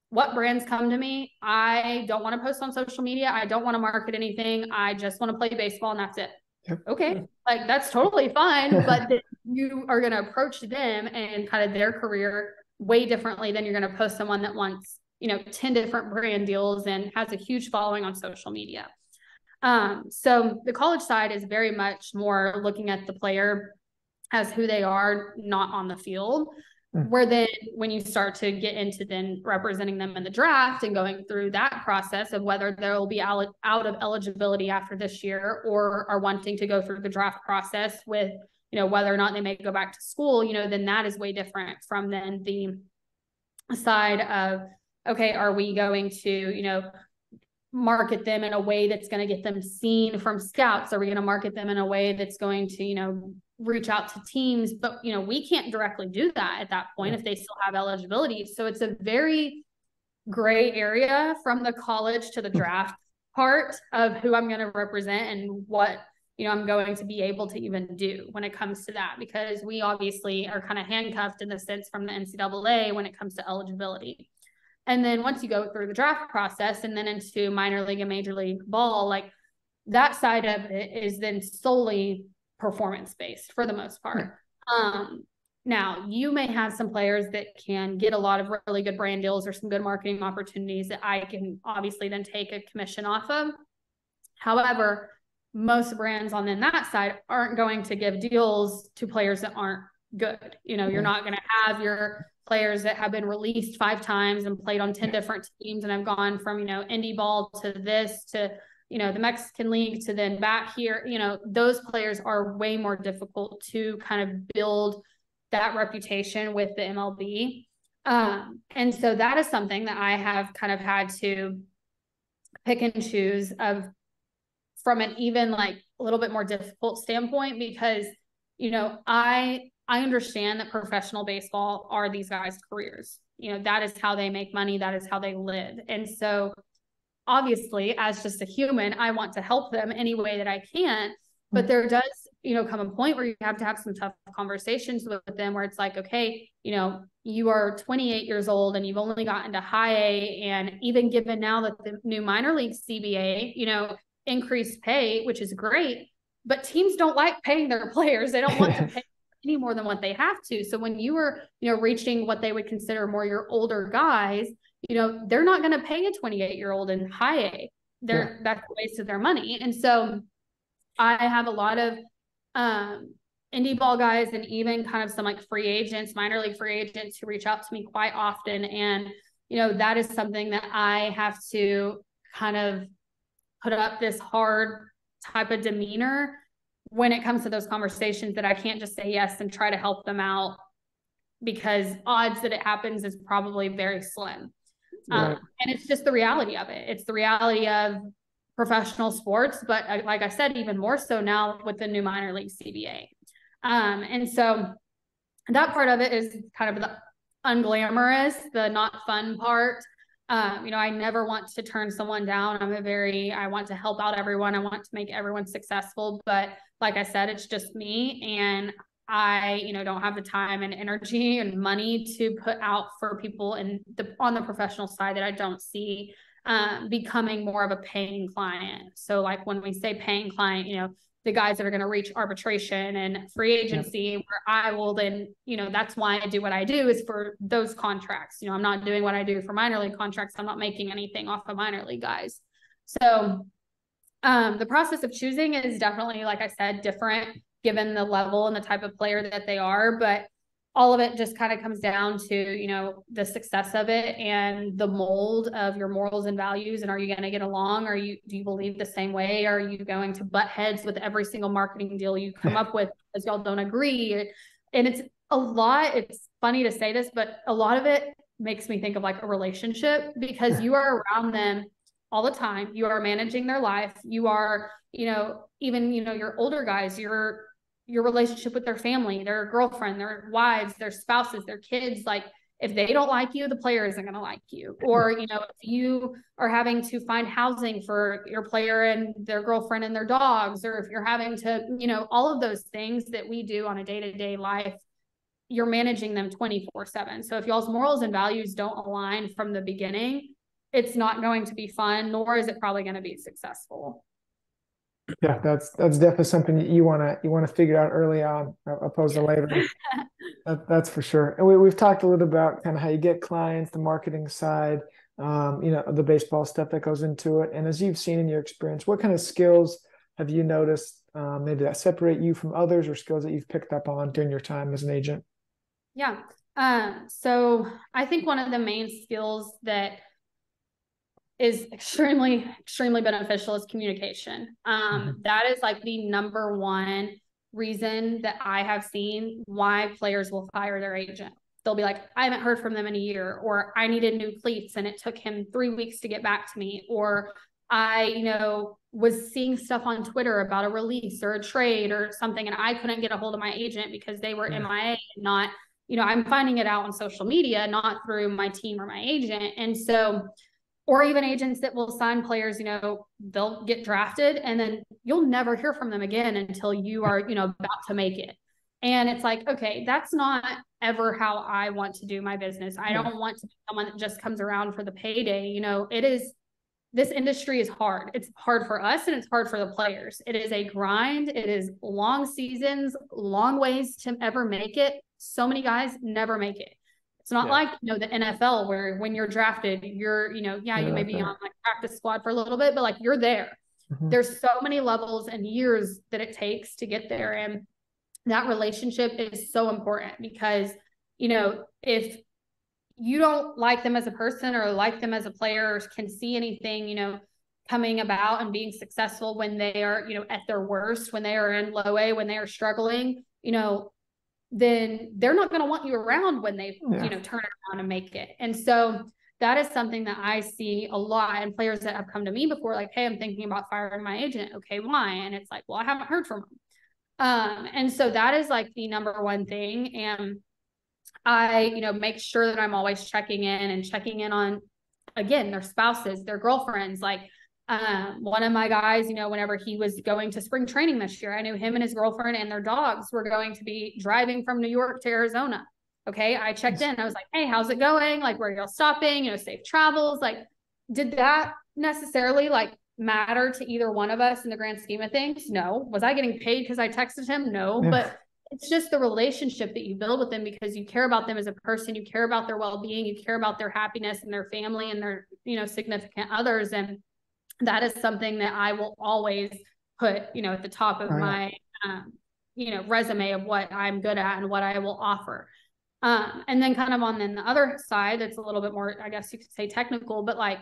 what brands come to me. I don't want to post on social media. I don't want to market anything. I just want to play baseball and that's it. Yep. Okay. Like that's totally fine. but you are going to approach them and kind of their career way differently than you're going to post someone that wants, you know, 10 different brand deals and has a huge following on social media. Um, so the college side is very much more looking at the player as who they are, not on the field. Mm. where then when you start to get into then representing them in the draft and going through that process of whether they'll be out, out of eligibility after this year or are wanting to go through the draft process with you know whether or not they may go back to school you know then that is way different from then the side of okay are we going to you know market them in a way that's going to get them seen from scouts are we going to market them in a way that's going to you know reach out to teams but you know we can't directly do that at that point if they still have eligibility. So it's a very gray area from the college to the hmm. draft part of who i'm going to represent and what you know i'm going to be able to even do when it comes to that because we obviously are kind of handcuffed in the sense from the ncaa when it comes to eligibility. And then once you go through the draft process and then into minor league and major league ball like that side of it is then solely performance based for the most part. Um, now, you may have some players that can get a lot of really good brand deals or some good marketing opportunities that I can obviously then take a commission off of. However, most brands on then that side aren't going to give deals to players that aren't good. You know, you're not going to have your players that have been released five times and played on 10 different teams and have gone from, you know, indie ball to this to you know the Mexican League to then back here, you know, those players are way more difficult to kind of build that reputation with the MLB. Um, and so that is something that I have kind of had to pick and choose of from an even like a little bit more difficult standpoint because you know I I understand that professional baseball are these guys' careers. You know, that is how they make money, that is how they live. And so obviously as just a human, I want to help them any way that I can, but mm-hmm. there does you know come a point where you have to have some tough conversations with them where it's like okay you know you are 28 years old and you've only gotten to high A and even given now that the new minor league CBA you know increased pay which is great but teams don't like paying their players. They don't want to pay any more than what they have to. So when you are you know reaching what they would consider more your older guys you know they're not going to pay a 28 year old in high A they're yeah. that's a waste of their money and so I have a lot of um, indie ball guys and even kind of some like free agents, minor league free agents who reach out to me quite often. And, you know, that is something that I have to kind of put up this hard type of demeanor when it comes to those conversations that I can't just say yes and try to help them out because odds that it happens is probably very slim. Right. Um, and it's just the reality of it. It's the reality of professional sports, but uh, like I said, even more so now with the new minor league CBA. Um, and so that part of it is kind of the unglamorous, the not fun part. Um, you know, I never want to turn someone down. I'm a very, I want to help out everyone. I want to make everyone successful. But like I said, it's just me. And I, you know, don't have the time and energy and money to put out for people and the on the professional side that I don't see um, becoming more of a paying client. So, like when we say paying client, you know, the guys that are going to reach arbitration and free agency, yeah. where I will then, you know, that's why I do what I do is for those contracts. You know, I'm not doing what I do for minor league contracts. I'm not making anything off of minor league guys. So, um, the process of choosing is definitely, like I said, different given the level and the type of player that they are. But all of it just kind of comes down to you know the success of it and the mold of your morals and values and are you going to get along? Are you do you believe the same way? Are you going to butt heads with every single marketing deal you come up with because y'all don't agree? And it's a lot it's funny to say this but a lot of it makes me think of like a relationship because you are around them all the time. You are managing their life. You are you know even you know your older guys you're your relationship with their family, their girlfriend, their wives, their spouses, their kids. Like if they don't like you, the player isn't going to like you. Or, mm-hmm. you know, if you are having to find housing for your player and their girlfriend and their dogs, or if you're having to, you know, all of those things that we do on a day to day life, you're managing them 24 7. So if y'all's morals and values don't align from the beginning, it's not going to be fun, nor is it probably going to be successful. Yeah, that's that's definitely something you want to you want to figure out early on, opposed to later. that, that's for sure. And we, we've talked a little about kind of how you get clients, the marketing side, um, you know, the baseball stuff that goes into it. And as you've seen in your experience, what kind of skills have you noticed um, maybe that separate you from others, or skills that you've picked up on during your time as an agent? Yeah. Uh, so I think one of the main skills that is extremely extremely beneficial is communication um mm-hmm. that is like the number one reason that i have seen why players will fire their agent they'll be like i haven't heard from them in a year or i needed new cleats and it took him three weeks to get back to me or i you know was seeing stuff on twitter about a release or a trade or something and i couldn't get a hold of my agent because they were yeah. mia not you know i'm finding it out on social media not through my team or my agent and so or even agents that will sign players, you know, they'll get drafted and then you'll never hear from them again until you are, you know, about to make it. And it's like, okay, that's not ever how I want to do my business. I don't want to be someone that just comes around for the payday. You know, it is this industry is hard. It's hard for us and it's hard for the players. It is a grind. It is long seasons, long ways to ever make it. So many guys never make it. It's not yeah. like you know the NFL where when you're drafted, you're you know yeah you may be on like practice squad for a little bit, but like you're there. Mm-hmm. There's so many levels and years that it takes to get there, and that relationship is so important because you know if you don't like them as a person or like them as a player or can see anything you know coming about and being successful when they are you know at their worst when they are in low a when they are struggling you know then they're not going to want you around when they, Yeah. you know, turn around and make it. And so that is something that I see a lot and players that have come to me before, like, hey, I'm thinking about firing my agent. Okay, why? And it's like, well, I haven't heard from them Um, and so that is like the number one thing. And I, you know, make sure that I'm always checking in and checking in on again their spouses, their girlfriends. Like um, one of my guys, you know, whenever he was going to spring training this year, I knew him and his girlfriend and their dogs were going to be driving from New York to Arizona. Okay. I checked in. I was like, hey, how's it going? Like, where y'all stopping? You know, safe travels. Like, did that necessarily like matter to either one of us in the grand scheme of things? No. Was I getting paid because I texted him? No. Yeah. But it's just the relationship that you build with them because you care about them as a person, you care about their well-being, you care about their happiness and their family and their, you know, significant others. And that is something that I will always put, you know, at the top of Right. my um, you know, resume of what I'm good at and what I will offer. Um, and then kind of on then the other side, it's a little bit more, I guess you could say technical, but like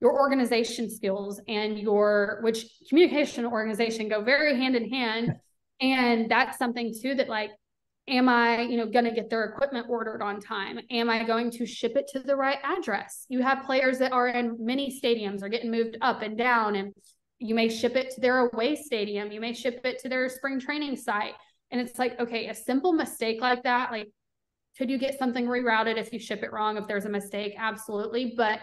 your organization skills and your which communication organization go very hand in hand. And that's something too that like, am I, you know, gonna get their equipment ordered on time? Am I going to ship it to the right address? You have players that are in many stadiums are getting moved up and down and you may ship it to their away stadium, you may ship it to their spring training site. And it's like, okay, a simple mistake like that, like could you get something rerouted if you ship it wrong if there's a mistake absolutely but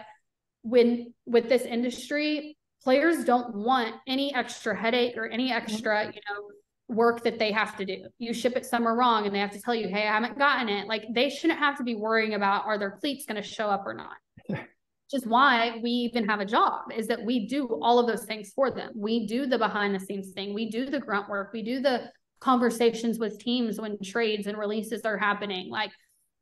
when with this industry players don't want any extra headache or any mm-hmm. extra you know work that they have to do. You ship it somewhere wrong and they have to tell you hey i haven't gotten it. Like they shouldn't have to be worrying about are their cleats going to show up or not? Which is why we even have a job is that we do all of those things for them. We do the behind the scenes thing. We do the grunt work. We do the conversations with teams when trades and releases are happening. Like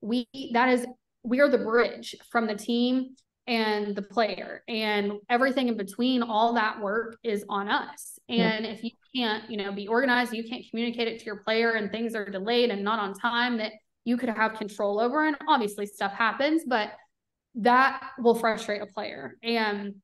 we that is we are the bridge from the team and the player and everything in between all that work is on us Yeah. and if you can't you know be organized you can't communicate it to your player and things are delayed and not on time that you could have control over and obviously stuff happens but that will frustrate a player and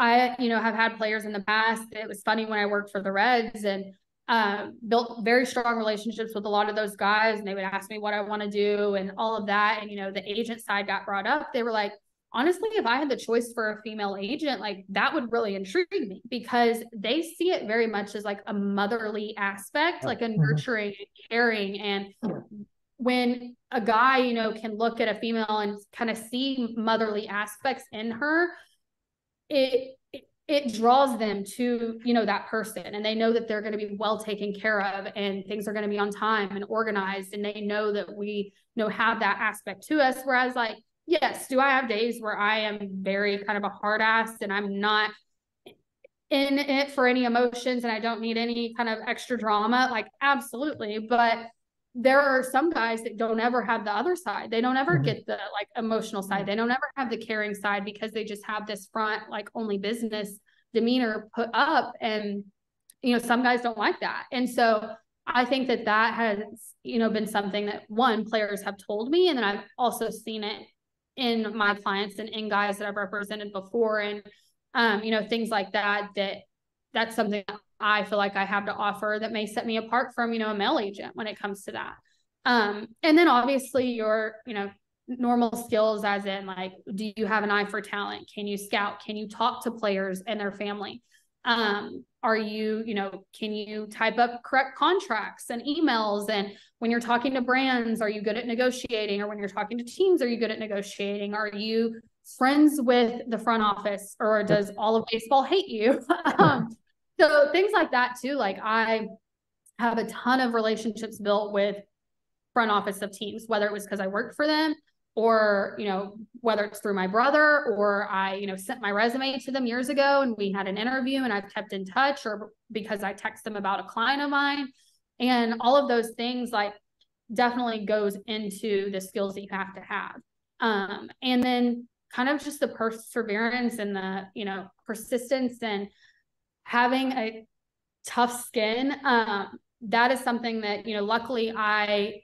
i you know have had players in the past it was funny when i worked for the reds and uh, built very strong relationships with a lot of those guys and they would ask me what I want to do and all of that. And, you know, the agent side got brought up. They were like, honestly, if I had the choice for a female agent, like that would really intrigue me because they see it very much as like a motherly aspect, like a Mhm. nurturing and caring. And when a guy, you know, can look at a female and kind of see motherly aspects in her, it, it it draws them to you know that person and they know that they're going to be well taken care of and things are going to be on time and organized and they know that we you know have that aspect to us whereas like yes do i have days where i am very kind of a hard ass and i'm not in it for any emotions and i don't need any kind of extra drama like absolutely but there are some guys that don't ever have the other side. They don't ever Mhm. get the like emotional side. They don't ever have the caring side because they just have this front like only business demeanor put up and you know some guys don't like that. And so I think that that has you know been something that one players have told me and then I've also seen it in my clients and in guys that I've represented before and um you know things like that that that's something that I feel like I have to offer that may set me apart from, you know, a male agent when it comes to that. Um, and then obviously your, you know, normal skills as in like, do you have an eye for talent? Can you scout? Can you talk to players and their family? Um, are you, you know, can you type up correct contracts and emails? And when you're talking to brands, are you good at negotiating? Or when you're talking to teams, are you good at negotiating? Are you friends with the front office or does all of baseball hate you? um, so things like that too like i have a ton of relationships built with front office of teams whether it was because i worked for them or you know whether it's through my brother or i you know sent my resume to them years ago and we had an interview and i've kept in touch or because i text them about a client of mine. And all of those things like definitely goes into the skills that you have to have. Um, and then kind of just the perseverance and the you know persistence and having a tough skin um, that is something that you know luckily i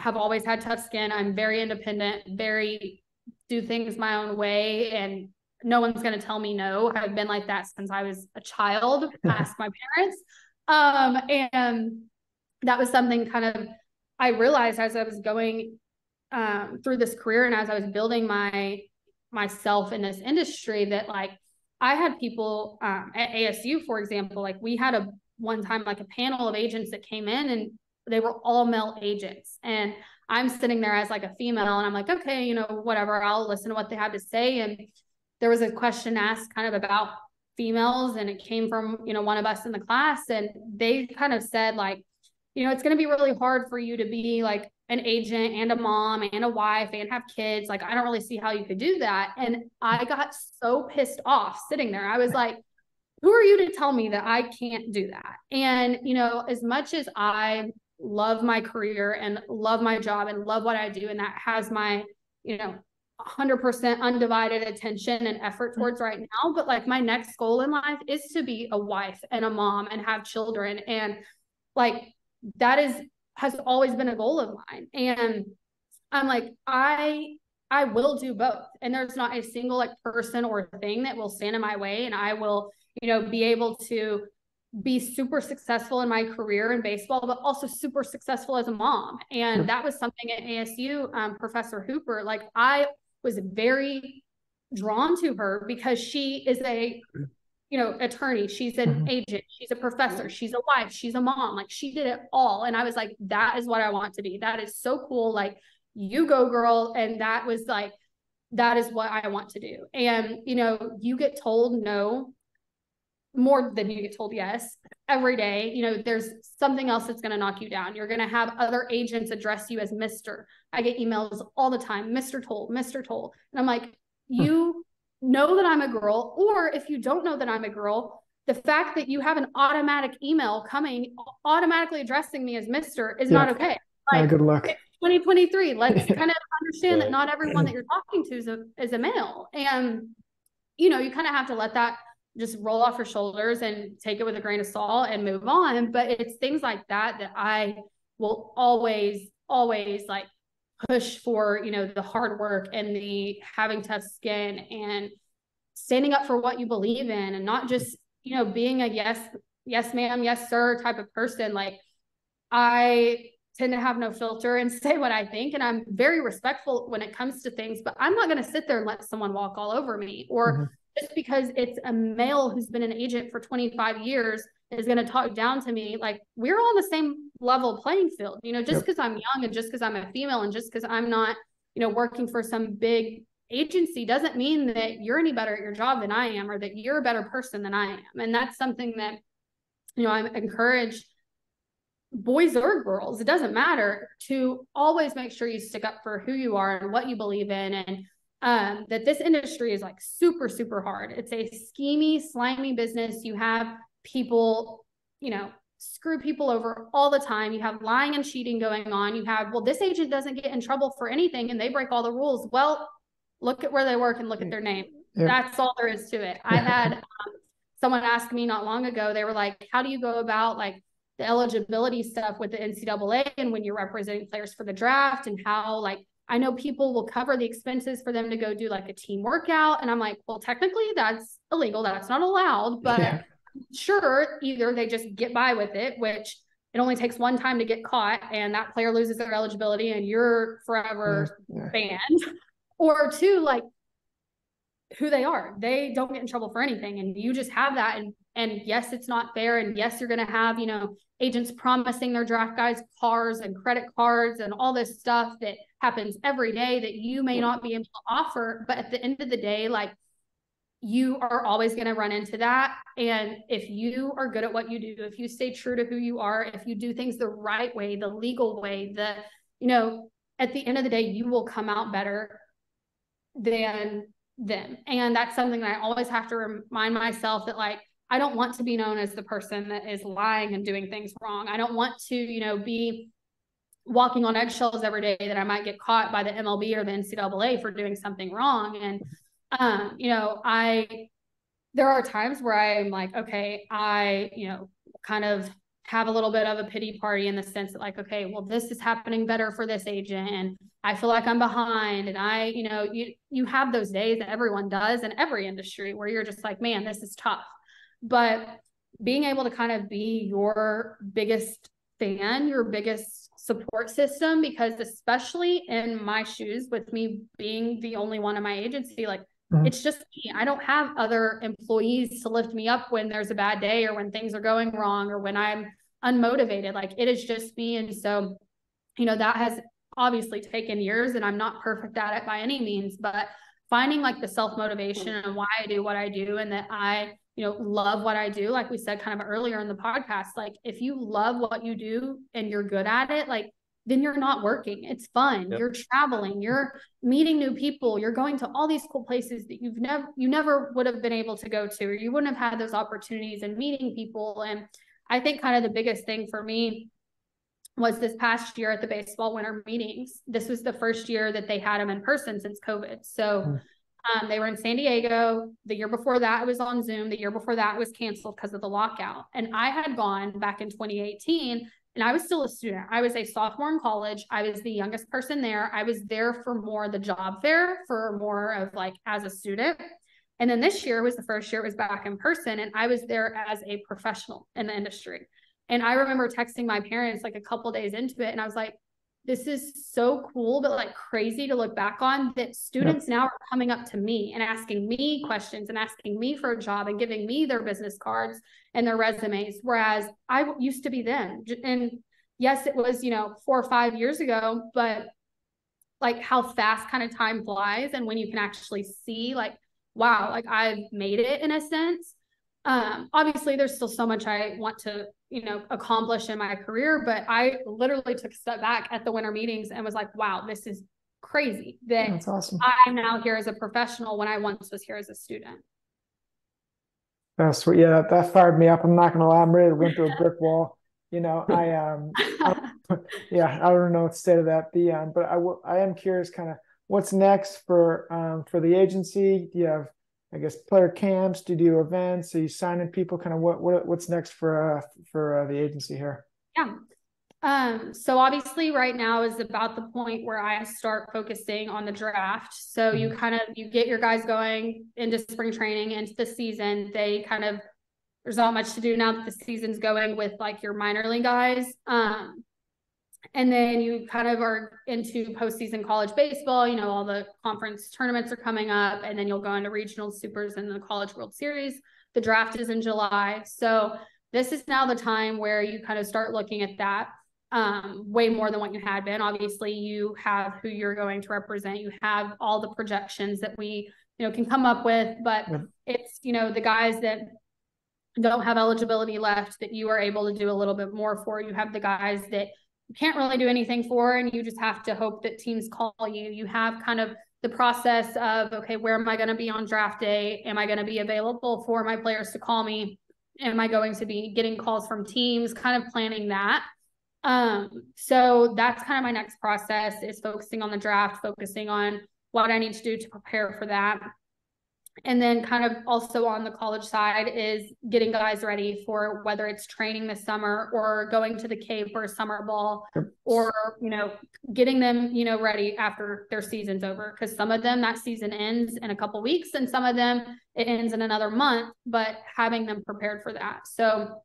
have always had tough skin. I'm very independent very do things my own way and no one's going to tell me no. I've been like that since i was a child ask my parents. Um, and that was something kind of I realized as I was going um, through this career and as I was building my myself in this industry that like I had people um, at ASU, for example, like we had a one time like a panel of agents that came in and they were all male agents. And I'm sitting there as like a female and I'm like, okay, you know, whatever, I'll listen to what they have to say. And there was a question asked kind of about females and it came from, you know, one of us in the class and they kind of said like, you know, it's going to be really hard for you to be like an agent and a mom and a wife and have kids. Like, I don't really see how you could do that. And I got so pissed off sitting there. I was like, who are you to tell me that I can't do that? And, you know, as much as I love my career and love my job and love what I do, and that has my, you know, 100% undivided attention and effort mm-hmm. towards right now. But like my next goal in life is to be a wife and a mom and have children. And like that is, has always been a goal of mine. And I'm like, I, I will do both. And there's not a single like person or thing that will stand in my way. And I will you know, be able to be super successful in my career in baseball, but also super successful as a mom. And that was something at ASU, um, Professor Hooper, like I was very drawn to her because she is a, you know, attorney. She's an mm-hmm. agent. She's a professor. She's a wife. She's a mom. Like she did it all. And I was like, that is what I want to be. That is so cool. Like you go girl. And that was like, that is what I want to do. And, you know, you get told no more than you get told yes every day. You know there's something else that's going to knock you down. You're going to have other agents address you as mr i get emails all the time mr Tole mr Tole and i'm like hmm. you know that i'm a girl or if you don't know that i'm a girl the fact that you have an automatic email coming automatically addressing me as mr is yeah. not okay like, good luck. 2023 let's kind of understand right. that not everyone that you're talking to is a, is a male. And you know you kind of have to let that just roll off your shoulders and take it with a grain of salt and move on. But it's things like that that I will always, always like push for, you know, the hard work and the having tough skin and standing up for what you believe in and not just, you know, being a yes, yes, ma'am, yes, sir type of person. Like I tend to have no filter and say what I think. And I'm very respectful when it comes to things, but I'm not going to sit there and let someone walk all over me or mm-hmm just because it's a male who's been an agent for 25 years is going to talk down to me like we're all on the same level playing field you know just because yep. i'm young and just because i'm a female and just because i'm not you know working for some big agency doesn't mean that you're any better at your job than i am or that you're a better person than i am and that's something that you know i encourage boys or girls it doesn't matter to always make sure you stick up for who you are and what you believe in and um, that this industry is like super, super hard. It's a schemy, slimy business. You have people, you know, screw people over all the time. You have lying and cheating going on. You have, well, this agent doesn't get in trouble for anything and they break all the rules. Well, look at where they work and look at their name. Yeah. That's all there is to it. I had um, someone ask me not long ago, they were like, how do you go about like the eligibility stuff with the NCAA and when you're representing players for the draft and how like I know people will cover the expenses for them to go do like a team workout. And I'm like, well, technically that's illegal. That's not allowed. But yeah. sure, either they just get by with it, which it only takes one time to get caught and that player loses their eligibility and you're forever mm, yeah. banned. Or two, like who they are. They don't get in trouble for anything. And you just have that. And and yes, it's not fair. And yes, you're gonna have, you know, agents promising their draft guys cars and credit cards and all this stuff that happens every day that you may not be able to offer. But at the end of the day, like you are always going to run into that. And if you are good at what you do, if you stay true to who you are, if you do things the right way, the legal way, the, you know, at the end of the day, you will come out better than them. And that's something that I always have to remind myself that, like, I don't want to be known as the person that is lying and doing things wrong. I don't want to, you know, be walking on eggshells every day that I might get caught by the MLB or the NCAA for doing something wrong. And, um, you know, I, there are times where I'm like, okay, I, you know, kind of have a little bit of a pity party in the sense that like, okay, well, this is happening better for this agent and I feel like I'm behind. And I, you know, you, you have those days that everyone does in every industry where you're just like, man, this is tough. But being able to kind of be your biggest fan, your biggest support system, because especially in my shoes, with me being the only one in my agency, like mm-hmm. it's just me. I don't have other employees to lift me up when there's a bad day or when things are going wrong or when I'm unmotivated. Like it is just me. And so, you know, that has obviously taken years and I'm not perfect at it by any means, but finding like the self motivation and why I do what I do and that I, you know, love what I do. Like we said kind of earlier in the podcast, like if you love what you do and you're good at it, like then you're not working. It's fun. Yep. You're traveling, you're meeting new people, you're going to all these cool places that you've never you never would have been able to go to, or you wouldn't have had those opportunities and meeting people. And I think kind of the biggest thing for me was this past year at the baseball winter meetings. This was the first year that they had them in person since COVID. So hmm. um, they were in San Diego. The year before that, it was on Zoom. The year before that, it was canceled because of the lockout. And I had gone back in 2018 and I was still a student. I was a sophomore in college. I was the youngest person there. I was there for more the job fair, for more of like as a student. And then this year was the first year it was back in person, and I was there as a professional in the industry. And I remember texting my parents like a couple days into it, and I was like, this is so cool, but like crazy to look back on that students now are coming up to me and asking me questions and asking me for a job and giving me their business cards and their resumes. Whereas I used to be then. And yes, it was, you know, four or five years ago, but like how fast kind of time flies and when you can actually see like, wow, like I've made it in a sense. Um, obviously there's still so much I want to you know accomplish in my career but i literally took a step back at the winter meetings and was like wow this is crazy that that's awesome. I'm now here as a professional when i once was here as a student. That's sweet yeah that, that fired me up. I'm not gonna lie i'm ready to run through a brick wall. You know i um I, yeah i don't know what to say to that the um but i will i am curious kind of what's next for um for the agency do you have I guess player camps? Do you do events? Are you signing people? Kind of what, what what's next for uh, for uh, the agency here? Yeah. Um, so obviously right now is about the point where I start focusing on the draft. So you mm-hmm. kind of you get your guys going into spring training, into the season. They kind of there's not much to do now that the season's going with like your minor league guys. Um, and then you kind of are into postseason college baseball. You know, all the conference tournaments are coming up, and then you'll go into regional supers and the College World Series. The draft is in July. So this is now the time where you kind of start looking at that um, way more than what you had been. Obviously, you have who you're going to represent. You have all the projections that we, you know, can come up with, but yeah. it's, you know, the guys that don't have eligibility left that you are able to do a little bit more for. You have the guys that can't really do anything for and you just have to hope that teams call you. You have kind of the process of okay where am i going to be on draft day? Am i going to be available for my players to call me? Am i going to be getting calls from teams? Kind of planning that. Um so that's kind of my next process is focusing on the draft focusing on what i need to do to prepare for that and then kind of also on the college side is getting guys ready for whether it's training this summer or going to the Cape for a summer ball or you know getting them you know ready after their season's over. Because some of them that season ends in a couple weeks and some of them it ends in another month but having them prepared for that. So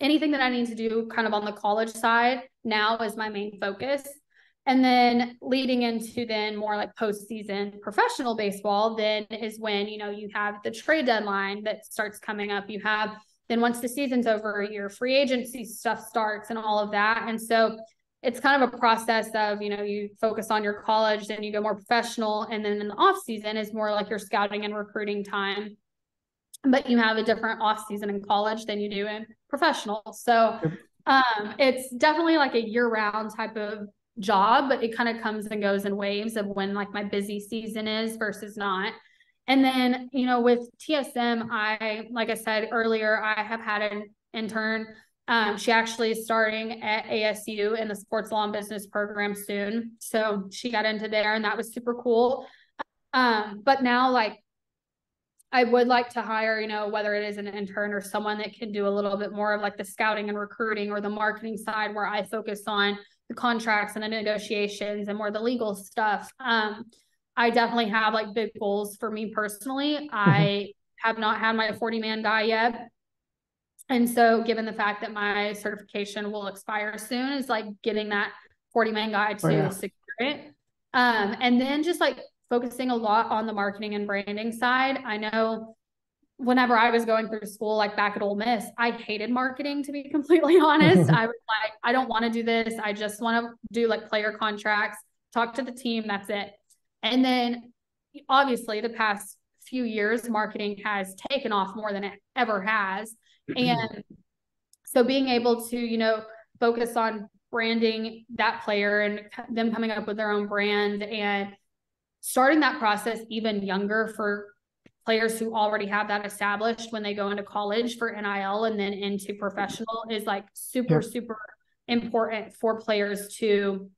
anything that i need to do kind of on the college side now is my main focus and then leading into then more like postseason professional baseball, then is when, you know, you have the trade deadline that starts coming up. You have then once the season's over, your free agency stuff starts and all of that. And so it's kind of a process of, you know, you focus on your college, then you go more professional. And then in the off season is more like your scouting and recruiting time. But you have a different off season in college than you do in professional. So um, it's definitely like a year round type of job, but it kind of comes and goes in waves of when like my busy season is versus not. And then, you know, with TSM, I, like I said earlier, I have had an intern. Um, she actually is starting at ASU in the sports law and business program soon. So she got into there and that was super cool. Um, but now, like, I would like to hire, you know, whether it is an intern or someone that can do a little bit more of like the scouting and recruiting or the marketing side where I focus on the contracts and the negotiations and more the legal stuff. Um, I definitely have like big goals for me personally. Mm-hmm. I have not had my 40 man guy yet. And so, given the fact that my certification will expire soon, is like getting that 40 man guy to oh, yeah. secure it. Um, and then just like focusing a lot on the marketing and branding side. I know whenever I was going through school, like back at Ole Miss, I hated marketing to be completely honest. I was like, I don't want to do this. I just want to do like player contracts, talk to the team. That's it. And then obviously the past few years, marketing has taken off more than it ever has. And so being able to, you know, focus on branding that player and them coming up with their own brand and starting that process even younger for players who already have that established when they go into college for NIL and then into professional is like super, super important for players to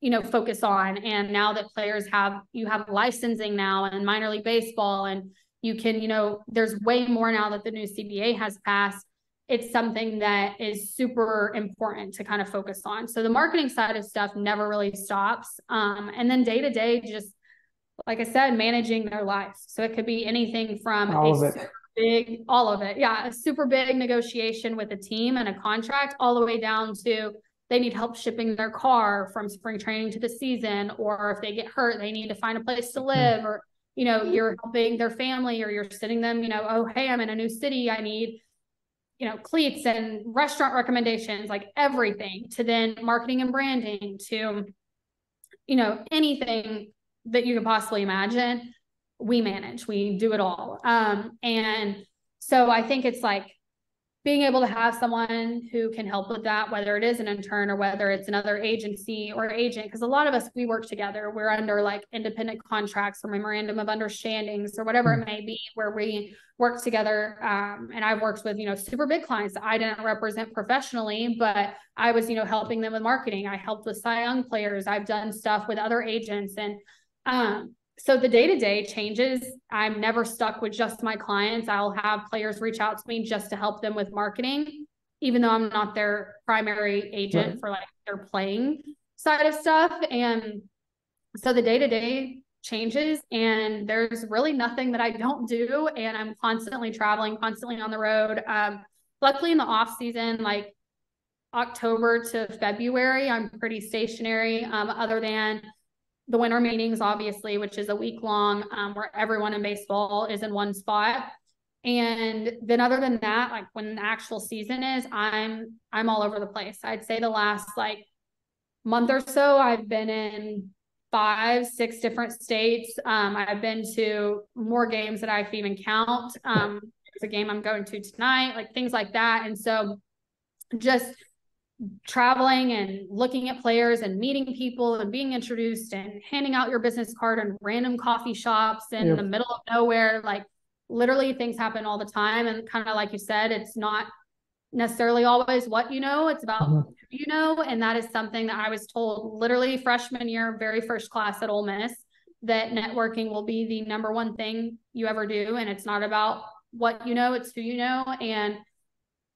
you know focus on. And now that players have you have licensing now and minor league baseball and you can you know there's way more now that the new CBA has passed. It's something that is super important to kind of focus on. So the marketing side of stuff never really stops. Um, and then day to day just like I said managing their life. So it could be anything from all a of it. big all of it. Yeah a super big negotiation with a team and a contract all the way down to they need help shipping their car from spring training to the season, or if they get hurt, they need to find a place to hmm. live, or you know, you're helping their family, or you're sending them, you know, oh hey, I'm in a new city, I need you know cleats and restaurant recommendations like everything to then marketing and branding to you know anything that you could possibly imagine we manage we do it all um and so i think it's like being able to have someone who can help with that, whether it is an intern or whether it's another agency or agent, because a lot of us, we work together. We're under like independent contracts or memorandum of understandings or whatever it may be, where we work together. Um, and I've worked with, you know, super big clients that I didn't represent professionally, but I was, you know, helping them with marketing. I helped with Cy Young players. I've done stuff with other agents. And um, so the day to day changes. I'm never stuck with just my clients. I'll have players reach out to me just to help them with marketing, even though I'm not their primary agent right. for like their playing side of stuff. And so the day to day changes and there's really nothing that I don't do. And I'm constantly traveling, constantly on the road. Um, luckily in the off season, like October to February, I'm pretty stationary, um, other than the winter meetings, obviously, which is a week long, um, where everyone in baseball is in one spot. And then other than that, like when the actual season is, I'm I'm all over the place. I'd say the last like month or so, I've been in five, six different states. Um, I've been to more games that I can even count. Um, there's a game I'm going to tonight, like things like that. And so just traveling and looking at players and meeting people and being introduced and handing out your business card in random coffee shops in yep. the middle of nowhere. Like literally things happen all the time. And kind of like you said it's not necessarily always what you know it's about mm-hmm. you know. And that is something that i was told literally freshman year very first class at Ole Miss that networking will be the number one thing you ever do. And it's not about what you know it's who you know. And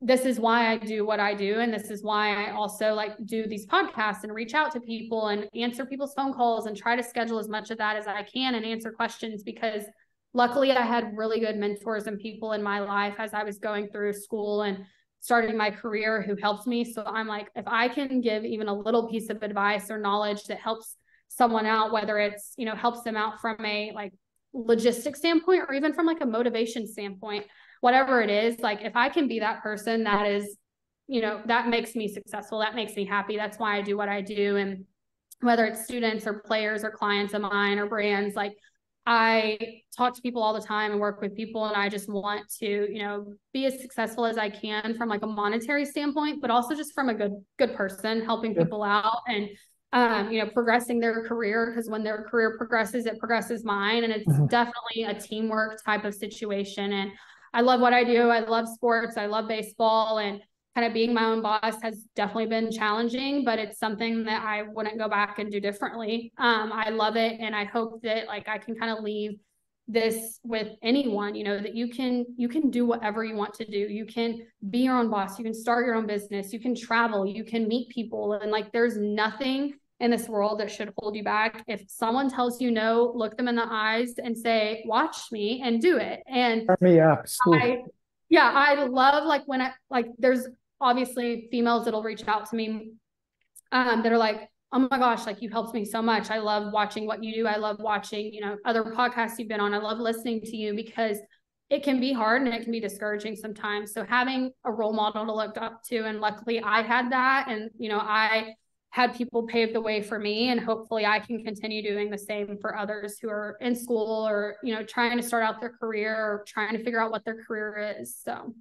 this is why I do what I do. And this is why I also like do these podcasts and reach out to people and answer people's phone calls and try to schedule as much of that as I can and answer questions because luckily I had really good mentors and people in my life as I was going through school and starting my career who helped me. So I'm like, if I can give even a little piece of advice or knowledge that helps someone out, whether it's, you know, helps them out from a like logistic standpoint or even from like a motivation standpoint, whatever it is, like if I can be that person that is, you know, that makes me successful, that makes me happy. That's why I do what I do. And whether it's students or players or clients of mine or brands, like I talk to people all the time and work with people and I just want to, you know, be as successful as I can from like a monetary standpoint, but also just from a good good person, helping people out and um, you know, progressing their career because when their career progresses, it progresses mine. And it's mm-hmm. definitely a teamwork type of situation. And I love what I do. I love sports. I love baseball and kind of being my own boss has definitely been challenging, but it's something that I wouldn't go back and do differently. Um, I love it. And I hope that like I can kind of leave this with anyone, you know, that you can, you can do whatever you want to do. You can be your own boss. You can start your own business. You can travel, you can meet people. And like, there's nothing in this world that should hold you back. If someone tells you no, look them in the eyes and say, watch me and do it. And Turn me up. I, Yeah, I love like when I like there's obviously females that'll reach out to me um that are like, oh my gosh, like you helped me so much. I love watching what you do. I love watching, you know, other podcasts you've been on. I love listening to you because it can be hard and it can be discouraging sometimes. So having a role model to look up to, and luckily I had that, and you know, I had people pave the way for me and hopefully I can continue doing the same for others who are in school or you know trying to start out their career or trying to figure out what their career is so.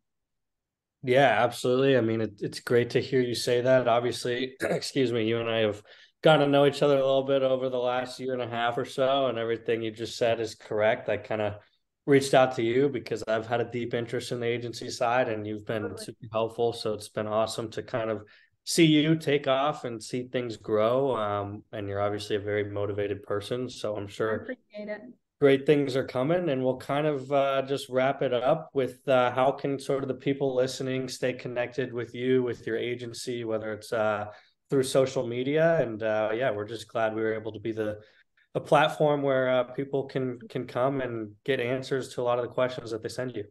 Yeah absolutely. I mean it, it's great to hear you say that. Obviously excuse me you and I have gotten to know each other a little bit over the last year and a half or so and everything you just said is correct. I kind of reached out to you because I've had a deep interest in the agency side and you've been super helpful so it's been awesome to kind of see you take off and see things grow. Um, and you're obviously a very motivated person, so I'm sure great things are coming. And we'll kind of uh, just wrap it up with uh, how can sort of the people listening stay connected with you, with your agency, whether it's uh, through social media. And uh, yeah, we're just glad we were able to be the a platform where uh, people can can come and get answers to a lot of the questions that they send you.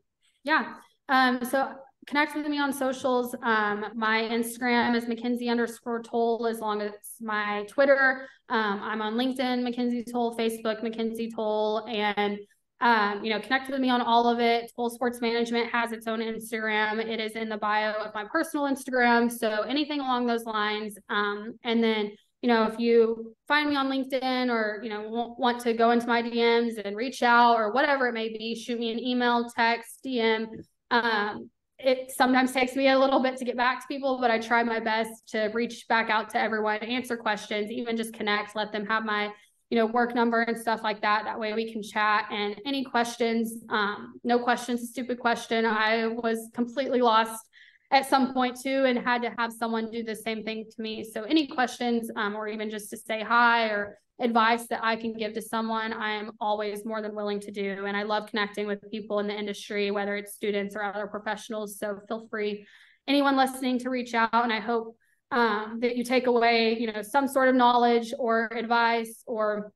Yeah. Um, so connect with me on socials. Um, my Instagram is Mackenzie underscore Tole, as long as my Twitter. Um, I'm on LinkedIn, Mackenzie Tole, Facebook, Mackenzie Tole, and um, you know, connect with me on all of it. Tole Sports Management has its own Instagram. It is in the bio of my personal Instagram. So anything along those lines. Um, and then, you know, if you find me on LinkedIn or, you know, want to go into my DMs and reach out or whatever it may be, shoot me an email, text, DM. Um, it sometimes takes me a little bit to get back to people, but I try my best to reach back out to everyone, answer questions, even just connect, let them have my, you know, work number and stuff like that. That way we can chat and any questions, um, no questions, stupid question. I was completely lost at some point too and had to have someone do the same thing to me. So any questions um, or even just to say hi or advice that I can give to someone, I am always more than willing to do. And I love connecting with people in the industry, whether it's students or other professionals. So feel free, anyone listening, to reach out. And I hope um, that you take away, you know, some sort of knowledge or advice or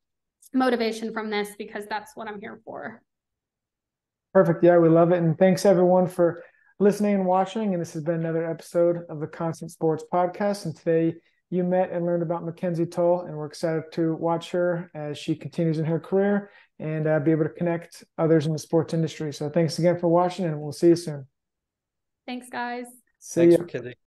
motivation from this because that's what I'm here for. Perfect. Yeah, we love it. And thanks everyone for listening and watching. And this has been another episode of the Constant Sports Podcast. And today, you met and learned about Mackenzie Tole, and we're excited to watch her as she continues in her career and uh, be able to connect others in the sports industry. So thanks again for watching, and we'll see you soon. Thanks, guys. See Thanks you.